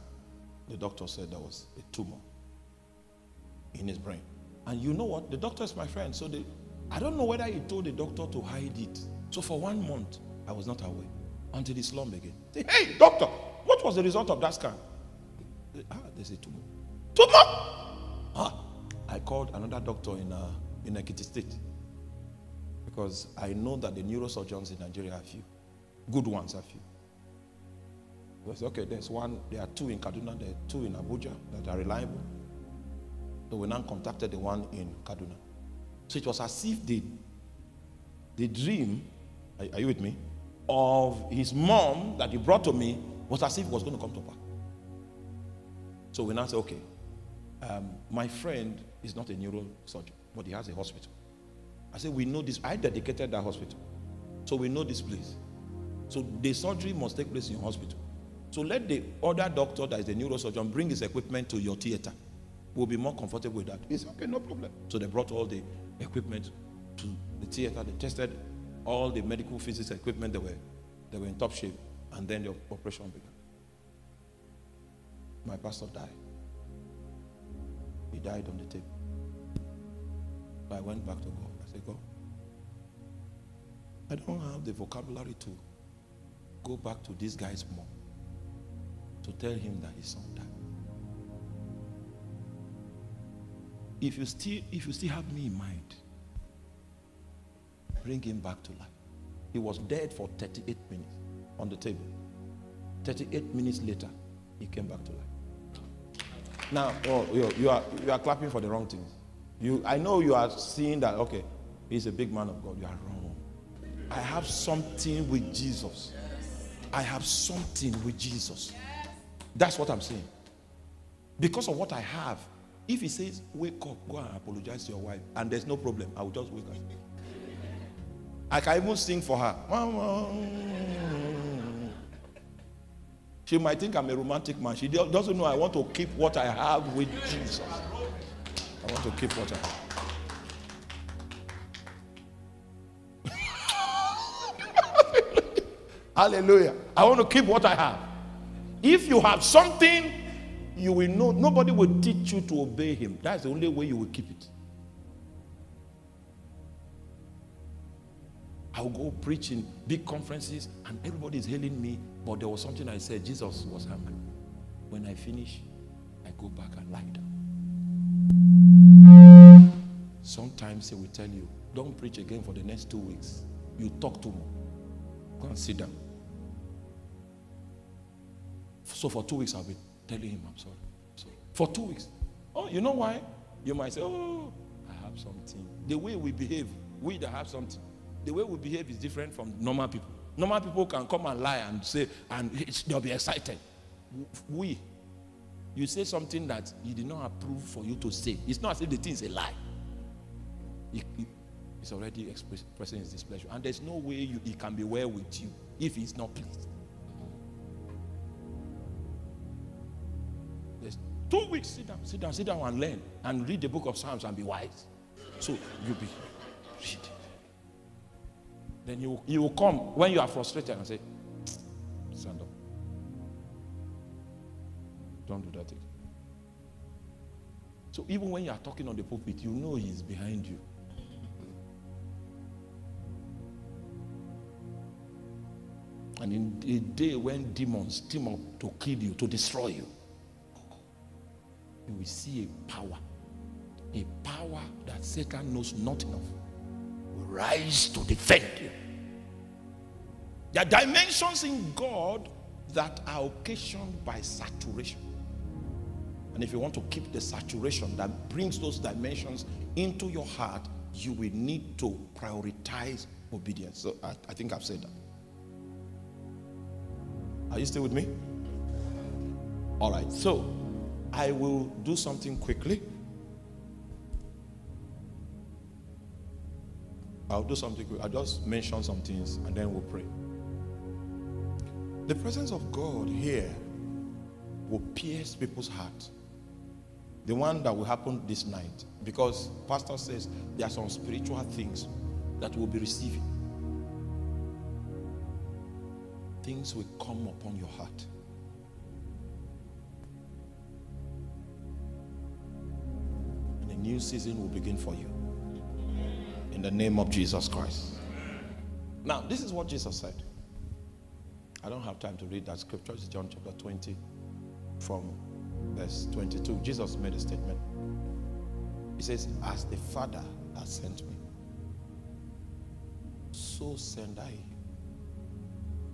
the doctor said there was a tumor in his brain. And you know what? The doctor is my friend. So I don't know whether he told the doctor to hide it. So for one month, I was not aware until he slumped again. Say, hey, doctor, what was the result of that scan? Ah, there's a tumor. Tumor? Ah, I called another doctor in, uh, in Ekiti State because I know that the neurosurgeons in Nigeria are few. Good ones are few. I said, okay, there's one, there are two in Kaduna, there are two in Abuja that are reliable. So we now contacted the one in Kaduna. So it was as if the, the dream, are, are you with me, of his mom that he brought to me was as if it was going to come to pass. So we now say, okay, um, my friend is not a neurosurgeon, but he has a hospital. I said, we know this. I dedicated that hospital. So we know this place. So the surgery must take place in hospital. So let the other doctor that is a neurosurgeon bring his equipment to your theater. We'll be more comfortable with that. It's okay, no problem. So they brought all the equipment to the theater. They tested all the medical physics equipment. They were, they were in top shape. And then the operation began. My pastor died. He died on the table. So I went back to God. I said, God, I don't have the vocabulary to go back to this guy's mom to tell him that his son died. if you still if you still have me in mind, bring him back to life. He was dead for 38 minutes on the table. 38 minutes later, he came back to life. Now, oh, you, you, are, you are clapping for the wrong things. You, I know you are seeing that, okay, he's a big man of God. You are wrong. I have something with Jesus. I have something with Jesus. That's what I'm saying. Because of what I have, if he says, wake up, go and apologize to your wife, and there's no problem, I will just wake up. I can even sing for her. She might think I'm a romantic man. She doesn't know I want to keep what I have with Jesus. I want to keep what I have. Hallelujah. I want to keep what I have. If you have something, you will know. Nobody will teach you to obey him. That's the only way you will keep it. I will go preach in big conferences and everybody is hailing me. But there was something I said, Jesus was hungry. When I finish, I go back and lie down. Sometimes he will tell you, don't preach again for the next two weeks. You talk too much. Go and sit down. So for two weeks, I'll be telling him, I'm sorry. I'm sorry. For two weeks. Oh, you know why? You might say, oh, I have something. The way we behave, we that have something the way we behave is different from normal people. Normal people can come and lie and say, and they'll be excited. We, you say something that he did not approve for you to say. It's not as if the thing is a lie. He, he, he's already expressing his displeasure. And there's no way you, he can be well with you if he's not pleased. There's two weeks, sit down, sit down, sit down and learn and read the book of Psalms and be wise. So you'll be reading. Then you, you will come when you are frustrated and say, Stand up. Don't do that again. So even when you are talking on the pulpit, you know he's behind you. And in a day when demons team up to kill you, to destroy you, you will see a power. A power that Satan knows nothing of rise to defend you. There are dimensions in God that are occasioned by saturation. And if you want to keep the saturation that brings those dimensions into your heart, you will need to prioritize obedience. So I, I think I've said that. Are you still with me? All right. So I will do something quickly. I'll do something quick. I'll just mention some things and then we'll pray. The presence of God here will pierce people's heart. The one that will happen this night. Because Pastor says there are some spiritual things that we'll be receiving. Things will come upon your heart. And a new season will begin for you in the name of Jesus Christ. Now, this is what Jesus said. I don't have time to read that scripture. It's John chapter 20 from verse 22. Jesus made a statement. He says, As the Father has sent me, so send I.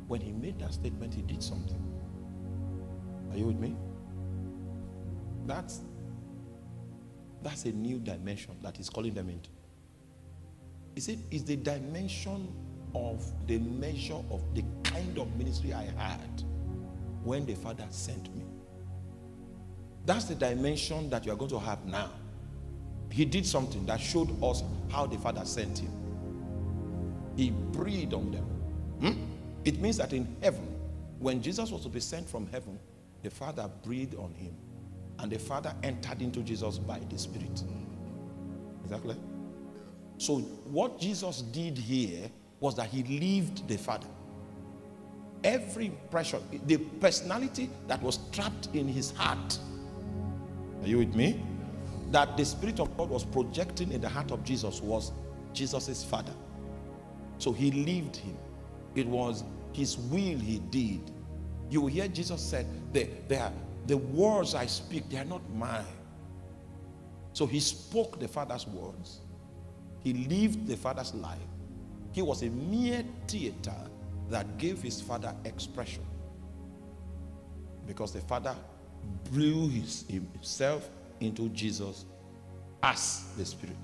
When he made that statement, he did something. Are you with me? That's that's a new dimension that he's calling them into. He said, is the dimension of the measure of the kind of ministry I had when the Father sent me. That's the dimension that you are going to have now. He did something that showed us how the Father sent him. He breathed on them. Hmm? It means that in heaven, when Jesus was to be sent from heaven, the Father breathed on him. And the Father entered into Jesus by the Spirit. Exactly. So, what Jesus did here was that he lived the Father. Every impression, the personality that was trapped in his heart. Are you with me? That the Spirit of God was projecting in the heart of Jesus was Jesus' Father. So he lived him. It was his will he did. You will hear Jesus said, the, the, the words I speak, they are not mine. So he spoke the Father's words, he lived the Father's life. He was a mere theater that gave his Father expression. Because the Father blew his, himself into Jesus as the Spirit.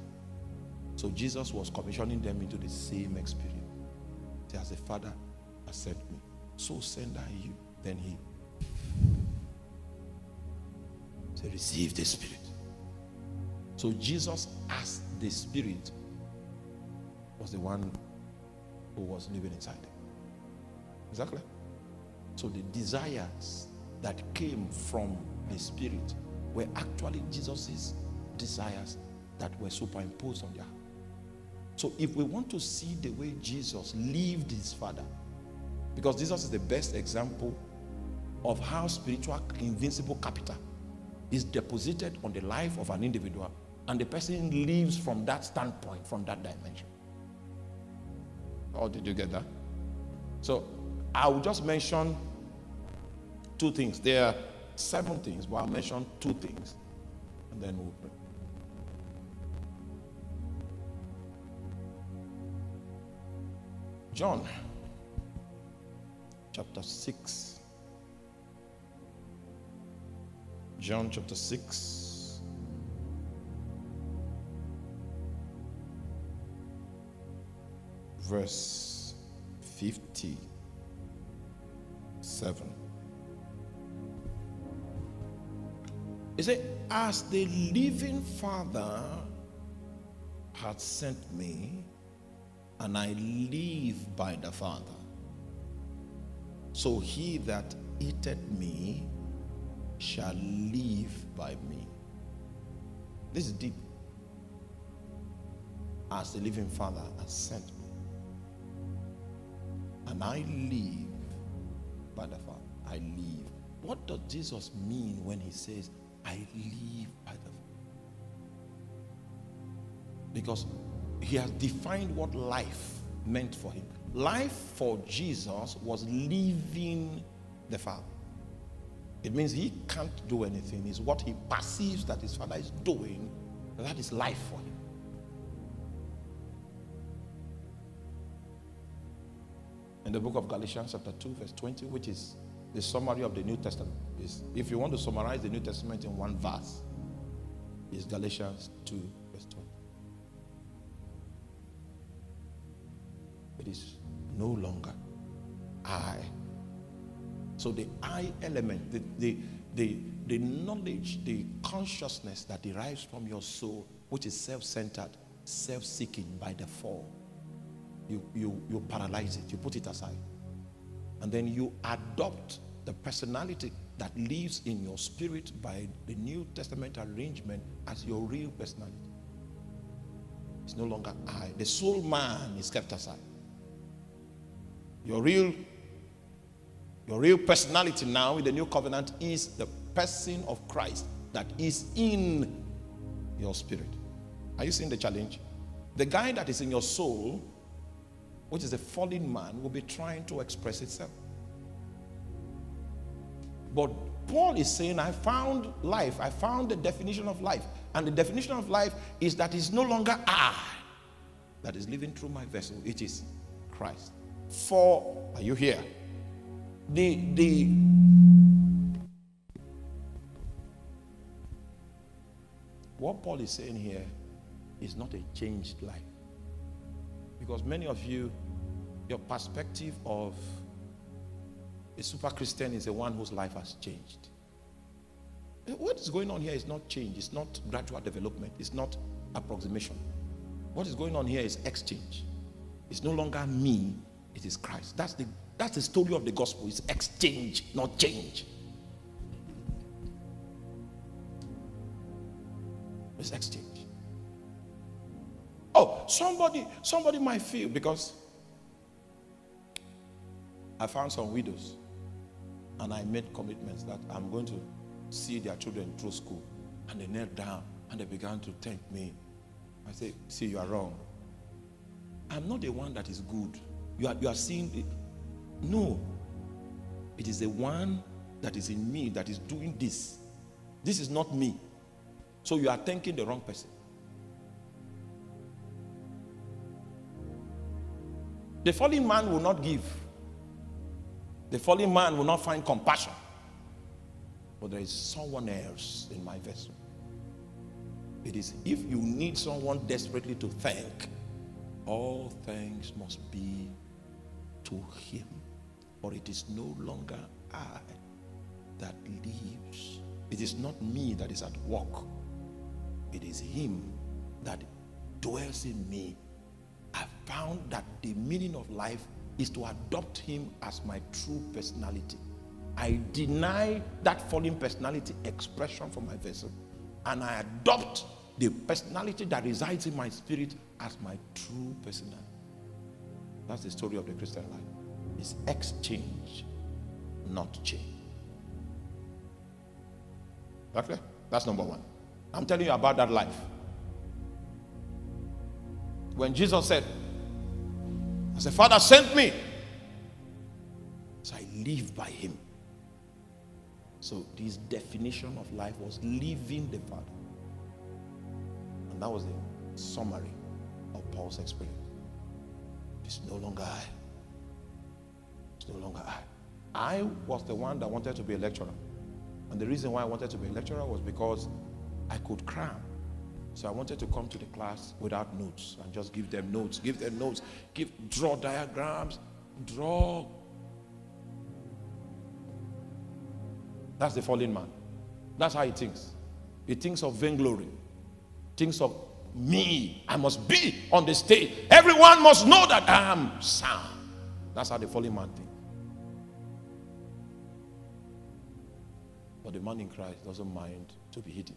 So Jesus was commissioning them into the same experience. As the Father has sent me, so send I you. Then he said, Receive the Spirit. So Jesus, asked the Spirit, was the one who was living inside. Exactly. So the desires that came from the Spirit were actually Jesus's desires that were superimposed on their heart. So if we want to see the way Jesus lived his Father, because Jesus is the best example of how spiritual invincible capital is deposited on the life of an individual and the person lives from that standpoint, from that dimension. Oh, did you get that? So I will just mention two things. There are seven things, but I'll mention two things. And then we'll pray. John chapter 6. John chapter 6. Verse 57. He said, As the living Father had sent me, and I live by the Father. So he that eateth me shall live by me. This is deep. As the living Father has sent I live by the Father. I live. What does Jesus mean when he says, I live by the Father? Because he has defined what life meant for him. Life for Jesus was living the Father. It means he can't do anything. It's what he perceives that his Father is doing. That is life for him. In the book of Galatians, chapter 2, verse 20, which is the summary of the New Testament, is if you want to summarize the New Testament in one verse, is Galatians 2, verse 20. It is no longer I. So the I element, the, the, the, the knowledge, the consciousness that derives from your soul, which is self-centered, self-seeking by the fall, you, you, you paralyze it, you put it aside. And then you adopt the personality that lives in your spirit by the New Testament arrangement as your real personality. It's no longer I. The soul man is kept aside. Your real, your real personality now in the new covenant is the person of Christ that is in your spirit. Are you seeing the challenge? The guy that is in your soul, which is a fallen man, will be trying to express itself. But Paul is saying, I found life. I found the definition of life. And the definition of life is that it's no longer I that is living through my vessel, it is Christ for, are you here? The, the, what Paul is saying here is not a changed life. Because many of you, your perspective of a super Christian is the one whose life has changed. Eh, what is going on here is not change, it's not gradual development, it's not approximation. What is going on here is exchange. It's no longer me, it is Christ. That's the that's the story of the gospel. It's exchange, not change. It's exchange. Somebody, somebody might feel because I found some widows and I made commitments that I'm going to see their children through school. And they knelt down and they began to thank me. I say, see, you are wrong. I'm not the one that is good. You are, you are seeing it. No. It is the one that is in me that is doing this. This is not me. So you are thanking the wrong person. The fallen man will not give. The fallen man will not find compassion. But there is someone else in my vessel. It is if you need someone desperately to thank, all thanks must be to him. For it is no longer I that lives. It is not me that is at work. It is him that dwells in me. Found that the meaning of life is to adopt him as my true personality. I deny that fallen personality expression from my vessel and I adopt the personality that resides in my spirit as my true personality. That's the story of the Christian life. It's exchange, not change. Okay? That's number one. I'm telling you about that life. When Jesus said, I said, Father sent me. So I live by him. So this definition of life was living the Father. And that was the summary of Paul's experience. It's no longer I. It's no longer I. I was the one that wanted to be a lecturer. And the reason why I wanted to be a lecturer was because I could cram. So I wanted to come to the class without notes and just give them notes, give them notes, give draw diagrams, draw. That's the fallen man. That's how he thinks. He thinks of vainglory, thinks of me. I must be on the stage. Everyone must know that I am sound. That's how the fallen man thinks. But the man in Christ doesn't mind to be hidden.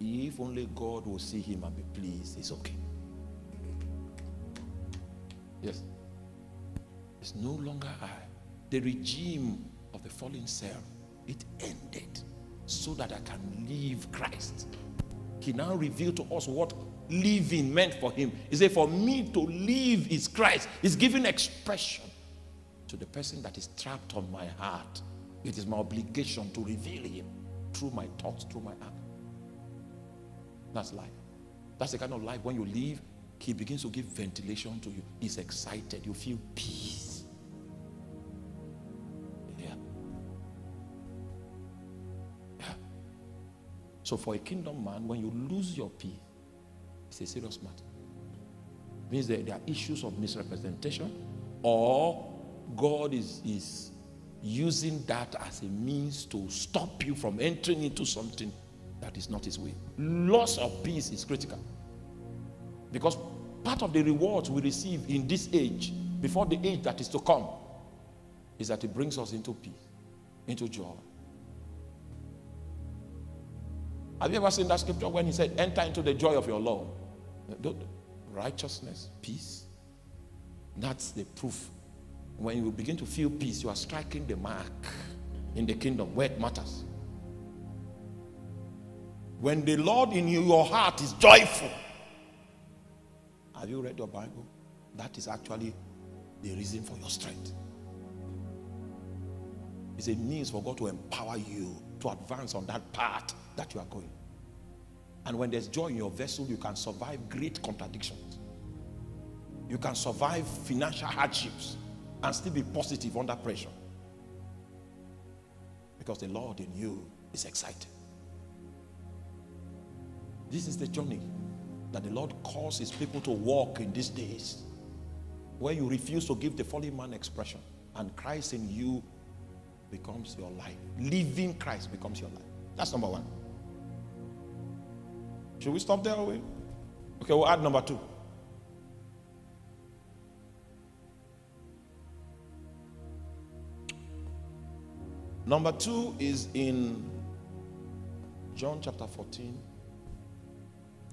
If only God will see him and be pleased, it's okay. Yes. It's no longer I. The regime of the fallen self, it ended so that I can live Christ. He now revealed to us what living meant for him. He said, For me to live is Christ. He's giving expression to the person that is trapped on my heart. It is my obligation to reveal him through my thoughts, through my act. That's life. That's the kind of life when you live, he begins to give ventilation to you. He's excited. You feel peace. Yeah. Yeah. So for a kingdom man, when you lose your peace, it's a serious matter. It means that there are issues of misrepresentation or God is, is using that as a means to stop you from entering into something that is not his way. Loss of peace is critical. Because part of the rewards we receive in this age, before the age that is to come, is that it brings us into peace, into joy. Have you ever seen that scripture when he said, Enter into the joy of your Lord? Righteousness, peace. That's the proof. When you begin to feel peace, you are striking the mark in the kingdom where it matters. When the Lord in you, your heart is joyful. Have you read your Bible? That is actually the reason for your strength. It's a means for God to empower you to advance on that path that you are going. And when there's joy in your vessel, you can survive great contradictions. You can survive financial hardships and still be positive under pressure. Because the Lord in you is excited. This is the journey that the Lord calls his people to walk in these days. Where you refuse to give the fallen man expression and Christ in you becomes your life. Living Christ becomes your life. That's number one. Should we stop there? Or we? Okay, we'll add number two. Number two is in John chapter 14.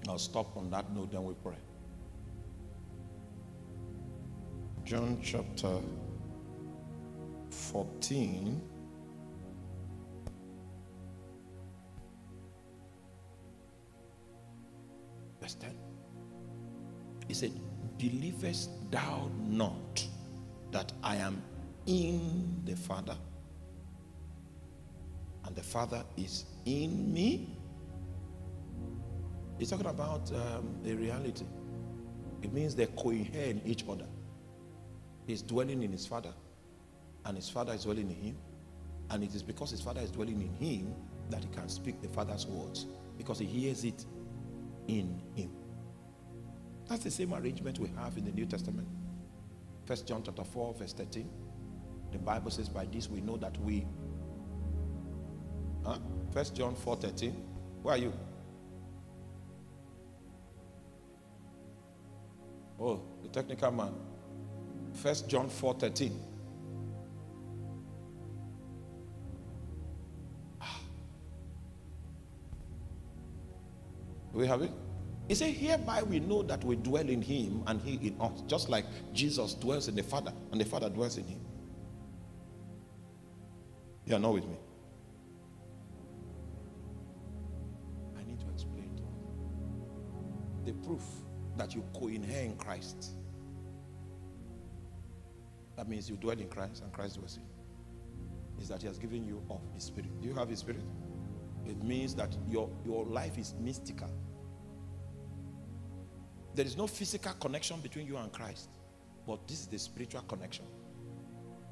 I'll stop on that note, then we pray. John chapter 14. Verse 10. He said, Believest thou not that I am in the Father, and the Father is in me? He's talking about um, a reality. It means they co-inherit each other. He's dwelling in his father, and his father is dwelling in him. And it is because his father is dwelling in him that he can speak the father's words because he hears it in him. That's the same arrangement we have in the New Testament. First John chapter 4, verse 13. The Bible says, By this we know that we. Huh? First John 4 13. Where are you? Oh, the technical man. First John 4 13. Ah. Do we have it? He said, Hereby we know that we dwell in him and he in us, just like Jesus dwells in the Father and the Father dwells in him. You are not with me. I need to explain to you. The proof that you co-inherit in Christ. That means you dwell in Christ and Christ dwells in you. Is that he has given you of his spirit. Do you have his spirit? It means that your, your life is mystical. There is no physical connection between you and Christ, but this is the spiritual connection.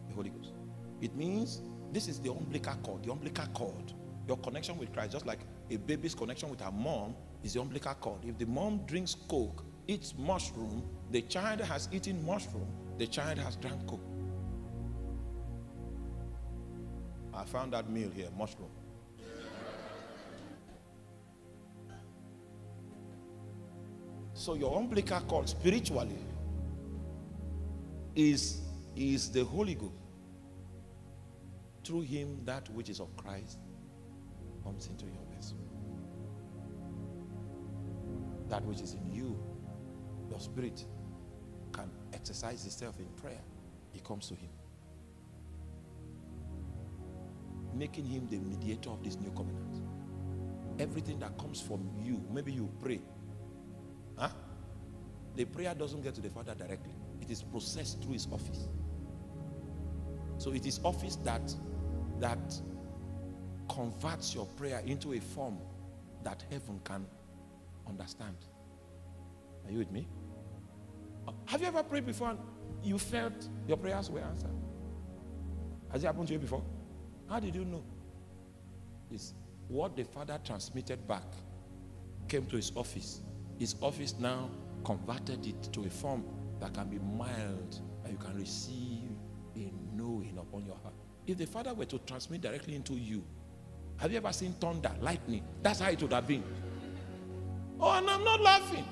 The Holy Ghost. It means this is the umbilical cord. The umbilical cord. Your connection with Christ, just like a baby's connection with her mom, is the umbilical cord. If the mom drinks coke, eats mushroom, the child has eaten mushroom, the child has drank coke. I found that meal here, mushroom. So your umbilical cord spiritually is, is the Holy Ghost. Through him, that which is of Christ comes into your vessel. That which is in you, spirit, can exercise itself in prayer. It comes to him. Making him the mediator of this new covenant. Everything that comes from you, maybe you pray, Huh? The prayer doesn't get to the Father directly. It is processed through his office. So it is office that that converts your prayer into a form that heaven can understand. Are you with me? Have you ever prayed before and you felt your prayers were answered? Has it happened to you before? How did you know? It's what the Father transmitted back came to his office his office now converted it to a form that can be mild and you can receive a knowing upon your heart. If the Father were to transmit directly into you, have you ever seen thunder, lightning? That's how it would have been. Oh, and I'm not laughing.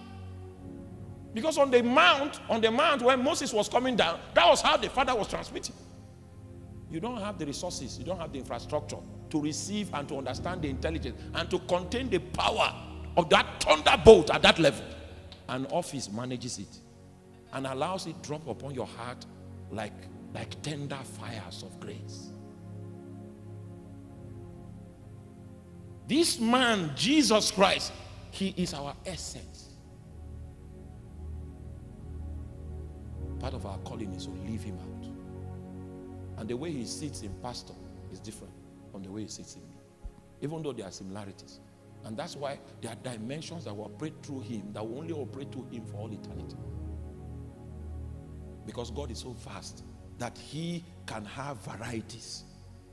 Because on the mount, on the mount when Moses was coming down, that was how the Father was transmitting. You don't have the resources, you don't have the infrastructure to receive and to understand the intelligence and to contain the power of that thunderbolt at that level. An office manages it and allows it drop upon your heart like, like tender fires of grace. This man, Jesus Christ, he is our essence. Part of our calling is to leave him out. And the way he sits in pastor is different from the way he sits in me. Even though there are similarities. And that's why there are dimensions that will operate through him, that will only operate through him for all eternity. Because God is so vast that he can have varieties.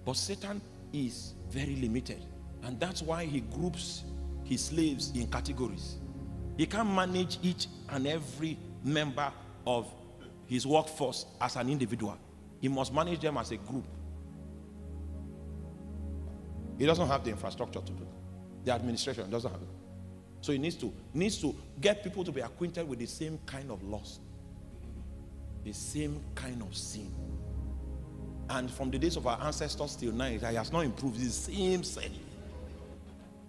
But Satan is very limited. And that's why he groups his slaves in categories. He can't manage each and every member of his workforce as an individual. He must manage them as a group. He doesn't have the infrastructure to do that. The administration doesn't have it. So he needs to needs to get people to be acquainted with the same kind of loss, the same kind of sin. And from the days of our ancestors till now, it has not improved. the same sin.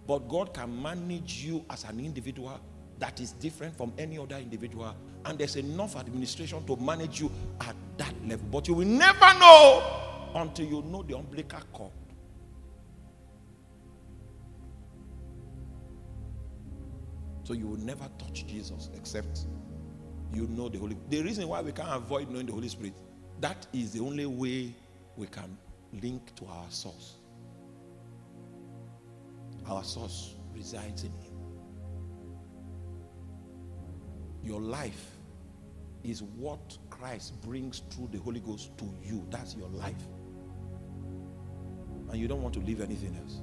But God can manage you as an individual that is different from any other individual. And there's enough administration to manage you at that level. But you will never know until you know the umbilical cord. So you will never touch Jesus except you know the Holy The reason why we can't avoid knowing the Holy Spirit, that is the only way we can link to our source. Our source resides in Him. Your life is what Christ brings through the Holy Ghost to you. That's your life. And you don't want to live anything else.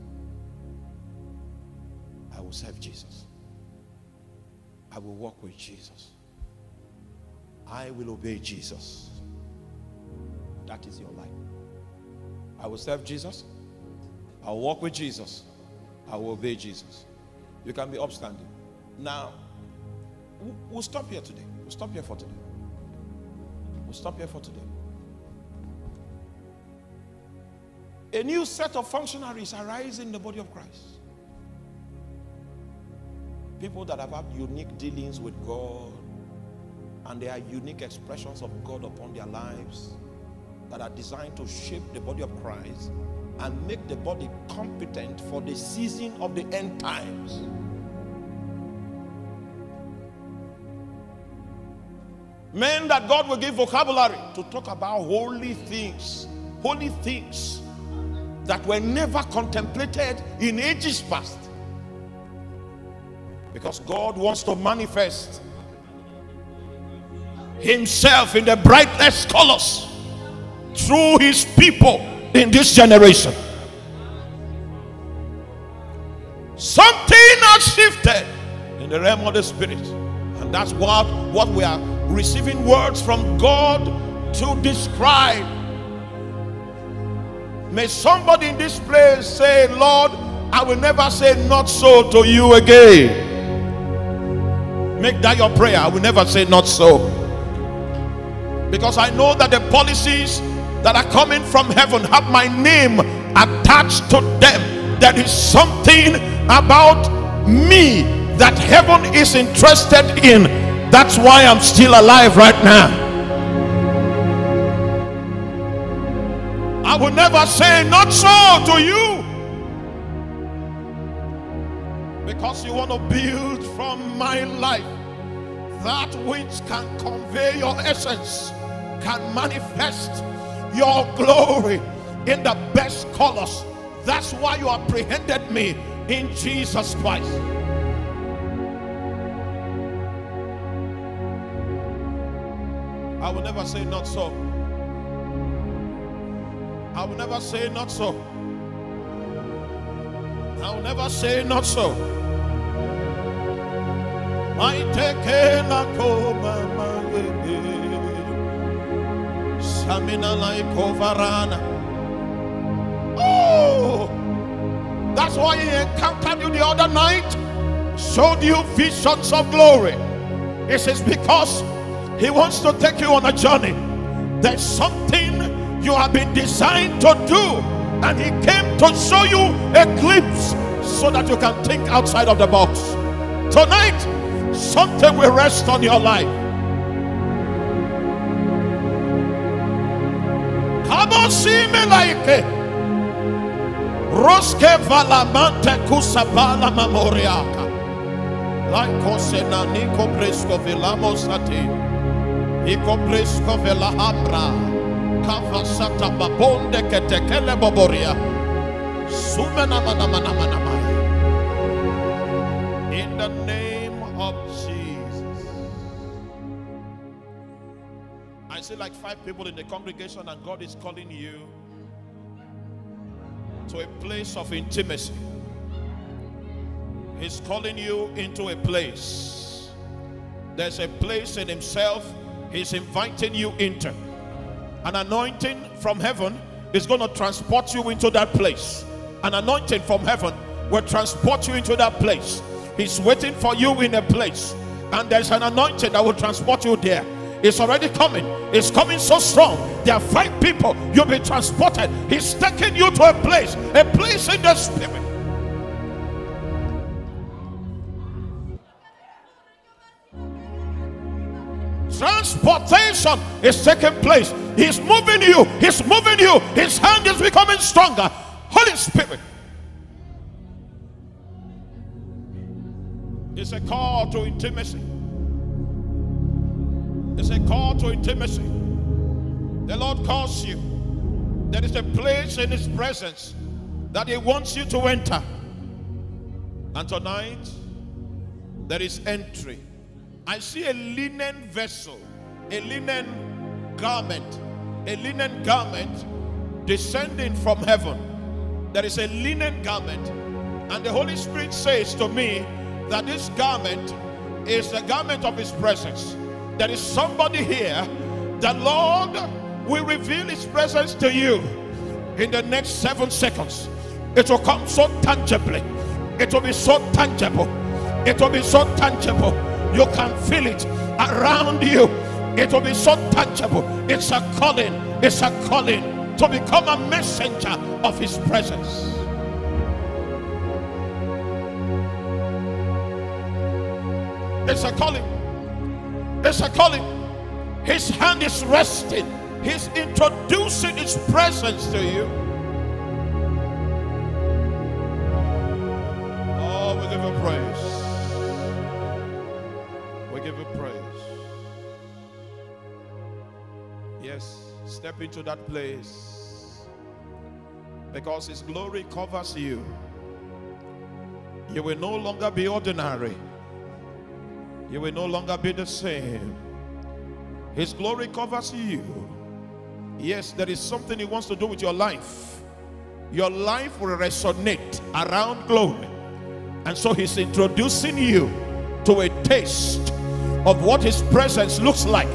I will serve Jesus. I will walk with Jesus. I will obey Jesus. That is your life. I will serve Jesus. I will walk with Jesus. I will obey Jesus. You can be upstanding. Now, we'll stop here today. We'll stop here for today. We'll stop here for today. A new set of functionaries arise in the body of Christ. People that have had unique dealings with God and there are unique expressions of God upon their lives that are designed to shape the body of Christ and make the body competent for the season of the end times. Men that God will give vocabulary to talk about holy things, holy things that were never contemplated in ages past. Because God wants to manifest Himself in the brightest colors through His people in this generation. Something has shifted in the realm of the spirit, and that's what what we are receiving words from God to describe. May somebody in this place say, Lord, I will never say not so to you again. Make that your prayer. I will never say not so. Because I know that the policies that are coming from heaven have my name attached to them. There is something about me that heaven is interested in that's why I'm still alive right now. I will never say, Not so to you. Because you want to build from my life that which can convey your essence, can manifest your glory in the best colors. That's why you apprehended me in Jesus Christ. I will never say not so. I will never say not so. I will never say not so. I take koma Samina like overana. Oh, that's why he encountered you the other night, showed you visions of glory. It says because he wants to take you on a journey. There's something you have been designed to do, and He came to show you a glimpse so that you can think outside of the box. Tonight, something will rest on your life. Like. Roske valamante kusabala Kosena Niko Presko Vilamos. In the name of Jesus. I see like five people in the congregation, and God is calling you to a place of intimacy. He's calling you into a place. There's a place in Himself He's inviting you into. An anointing from heaven is going to transport you into that place. An anointing from heaven will transport you into that place. He's waiting for you in a place. And there's an anointing that will transport you there. It's already coming. It's coming so strong. There are five people. You'll be transported. He's taking you to a place, a place in the spirit. Transportation is taking place. He's moving you. He's moving you. His hand is becoming stronger. Holy Spirit. It's a call to intimacy. It's a call to intimacy. The Lord calls you. There is a place in His presence that He wants you to enter. And tonight, there is entry I see a linen vessel, a linen garment, a linen garment descending from heaven. There is a linen garment. And the Holy Spirit says to me that this garment is the garment of His presence. There is somebody here, the Lord will reveal His presence to you in the next seven seconds. It will come so tangibly, it will be so tangible, it will be so tangible. You can feel it around you. It will be so tangible. It's a calling, it's a calling to become a messenger of His presence. It's a calling. It's a calling. His hand is resting. He's introducing his presence to you. Step into that place because his glory covers you. You will no longer be ordinary. You will no longer be the same. His glory covers you. Yes, there is something He wants to do with your life. Your life will resonate around glory. And so He's introducing you to a taste of what His presence looks like.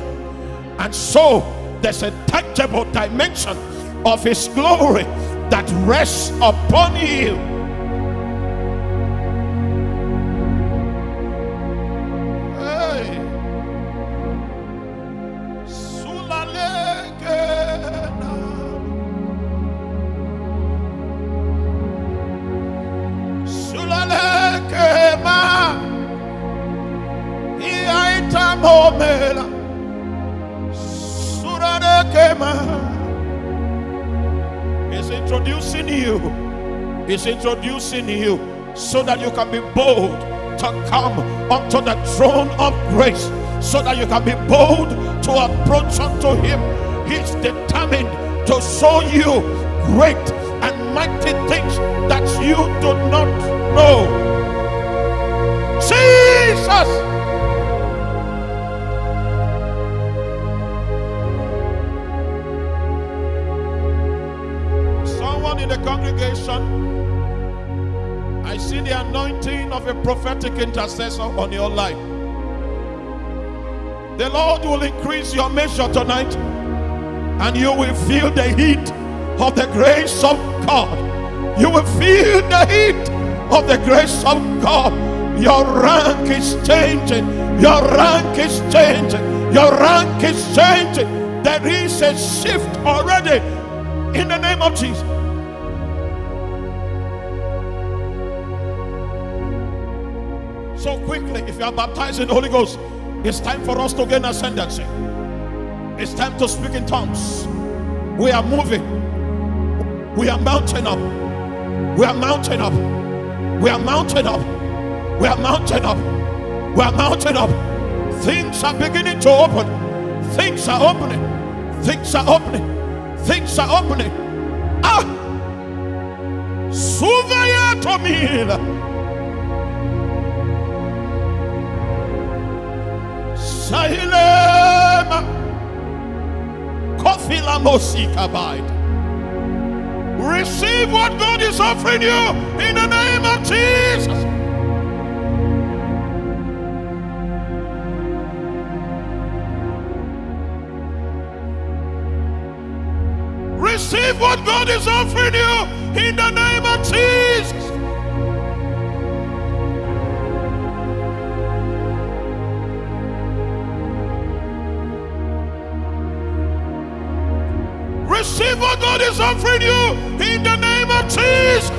And so there's a tangible dimension of His glory that rests upon you. Introducing you so that you can be bold to come unto the throne of grace. So that you can be bold to approach unto him. He's determined to show you great and mighty things that you do not know. Jesus! Someone in the congregation, I see the anointing of a prophetic intercessor on your life. The Lord will increase your measure tonight, and you will feel the heat of the grace of God. You will feel the heat of the grace of God. Your rank is changing. Your rank is changing. Your rank is changing. There is a shift already in the name of Jesus. So quickly. If you are baptized in the Holy Ghost, it's time for us to gain ascendancy. It's time to speak in tongues. We are moving. We are mounting up. We are mounting up. We are mounting up. We are mounting up. We are mounting up. Things are beginning to open. Things are opening. Things are opening. Things are opening. Ah! Suvaya Tomila. Sailema Kofila Mosikabite. Receive what God is offering you in the name of Jesus. Receive what God is offering you in the name of Jesus. Receive what God is offering you in the name of Jesus.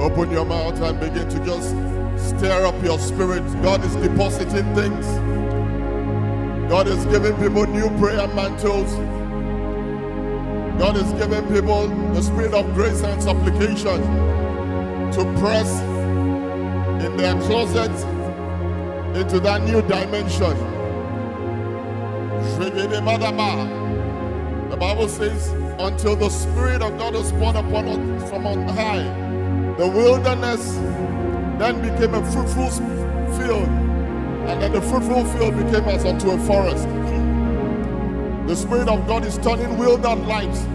Open your mouth and begin to just stir up your spirit. God is depositing things. God is giving people new prayer mantles. God is giving people the spirit of grace and supplication to press in their closet into that new dimension. The Bible says until the Spirit of God was poured upon us from on high. The wilderness then became a fruitful field, and then the fruitful field became as unto a forest. The Spirit of God is turning wilderness lives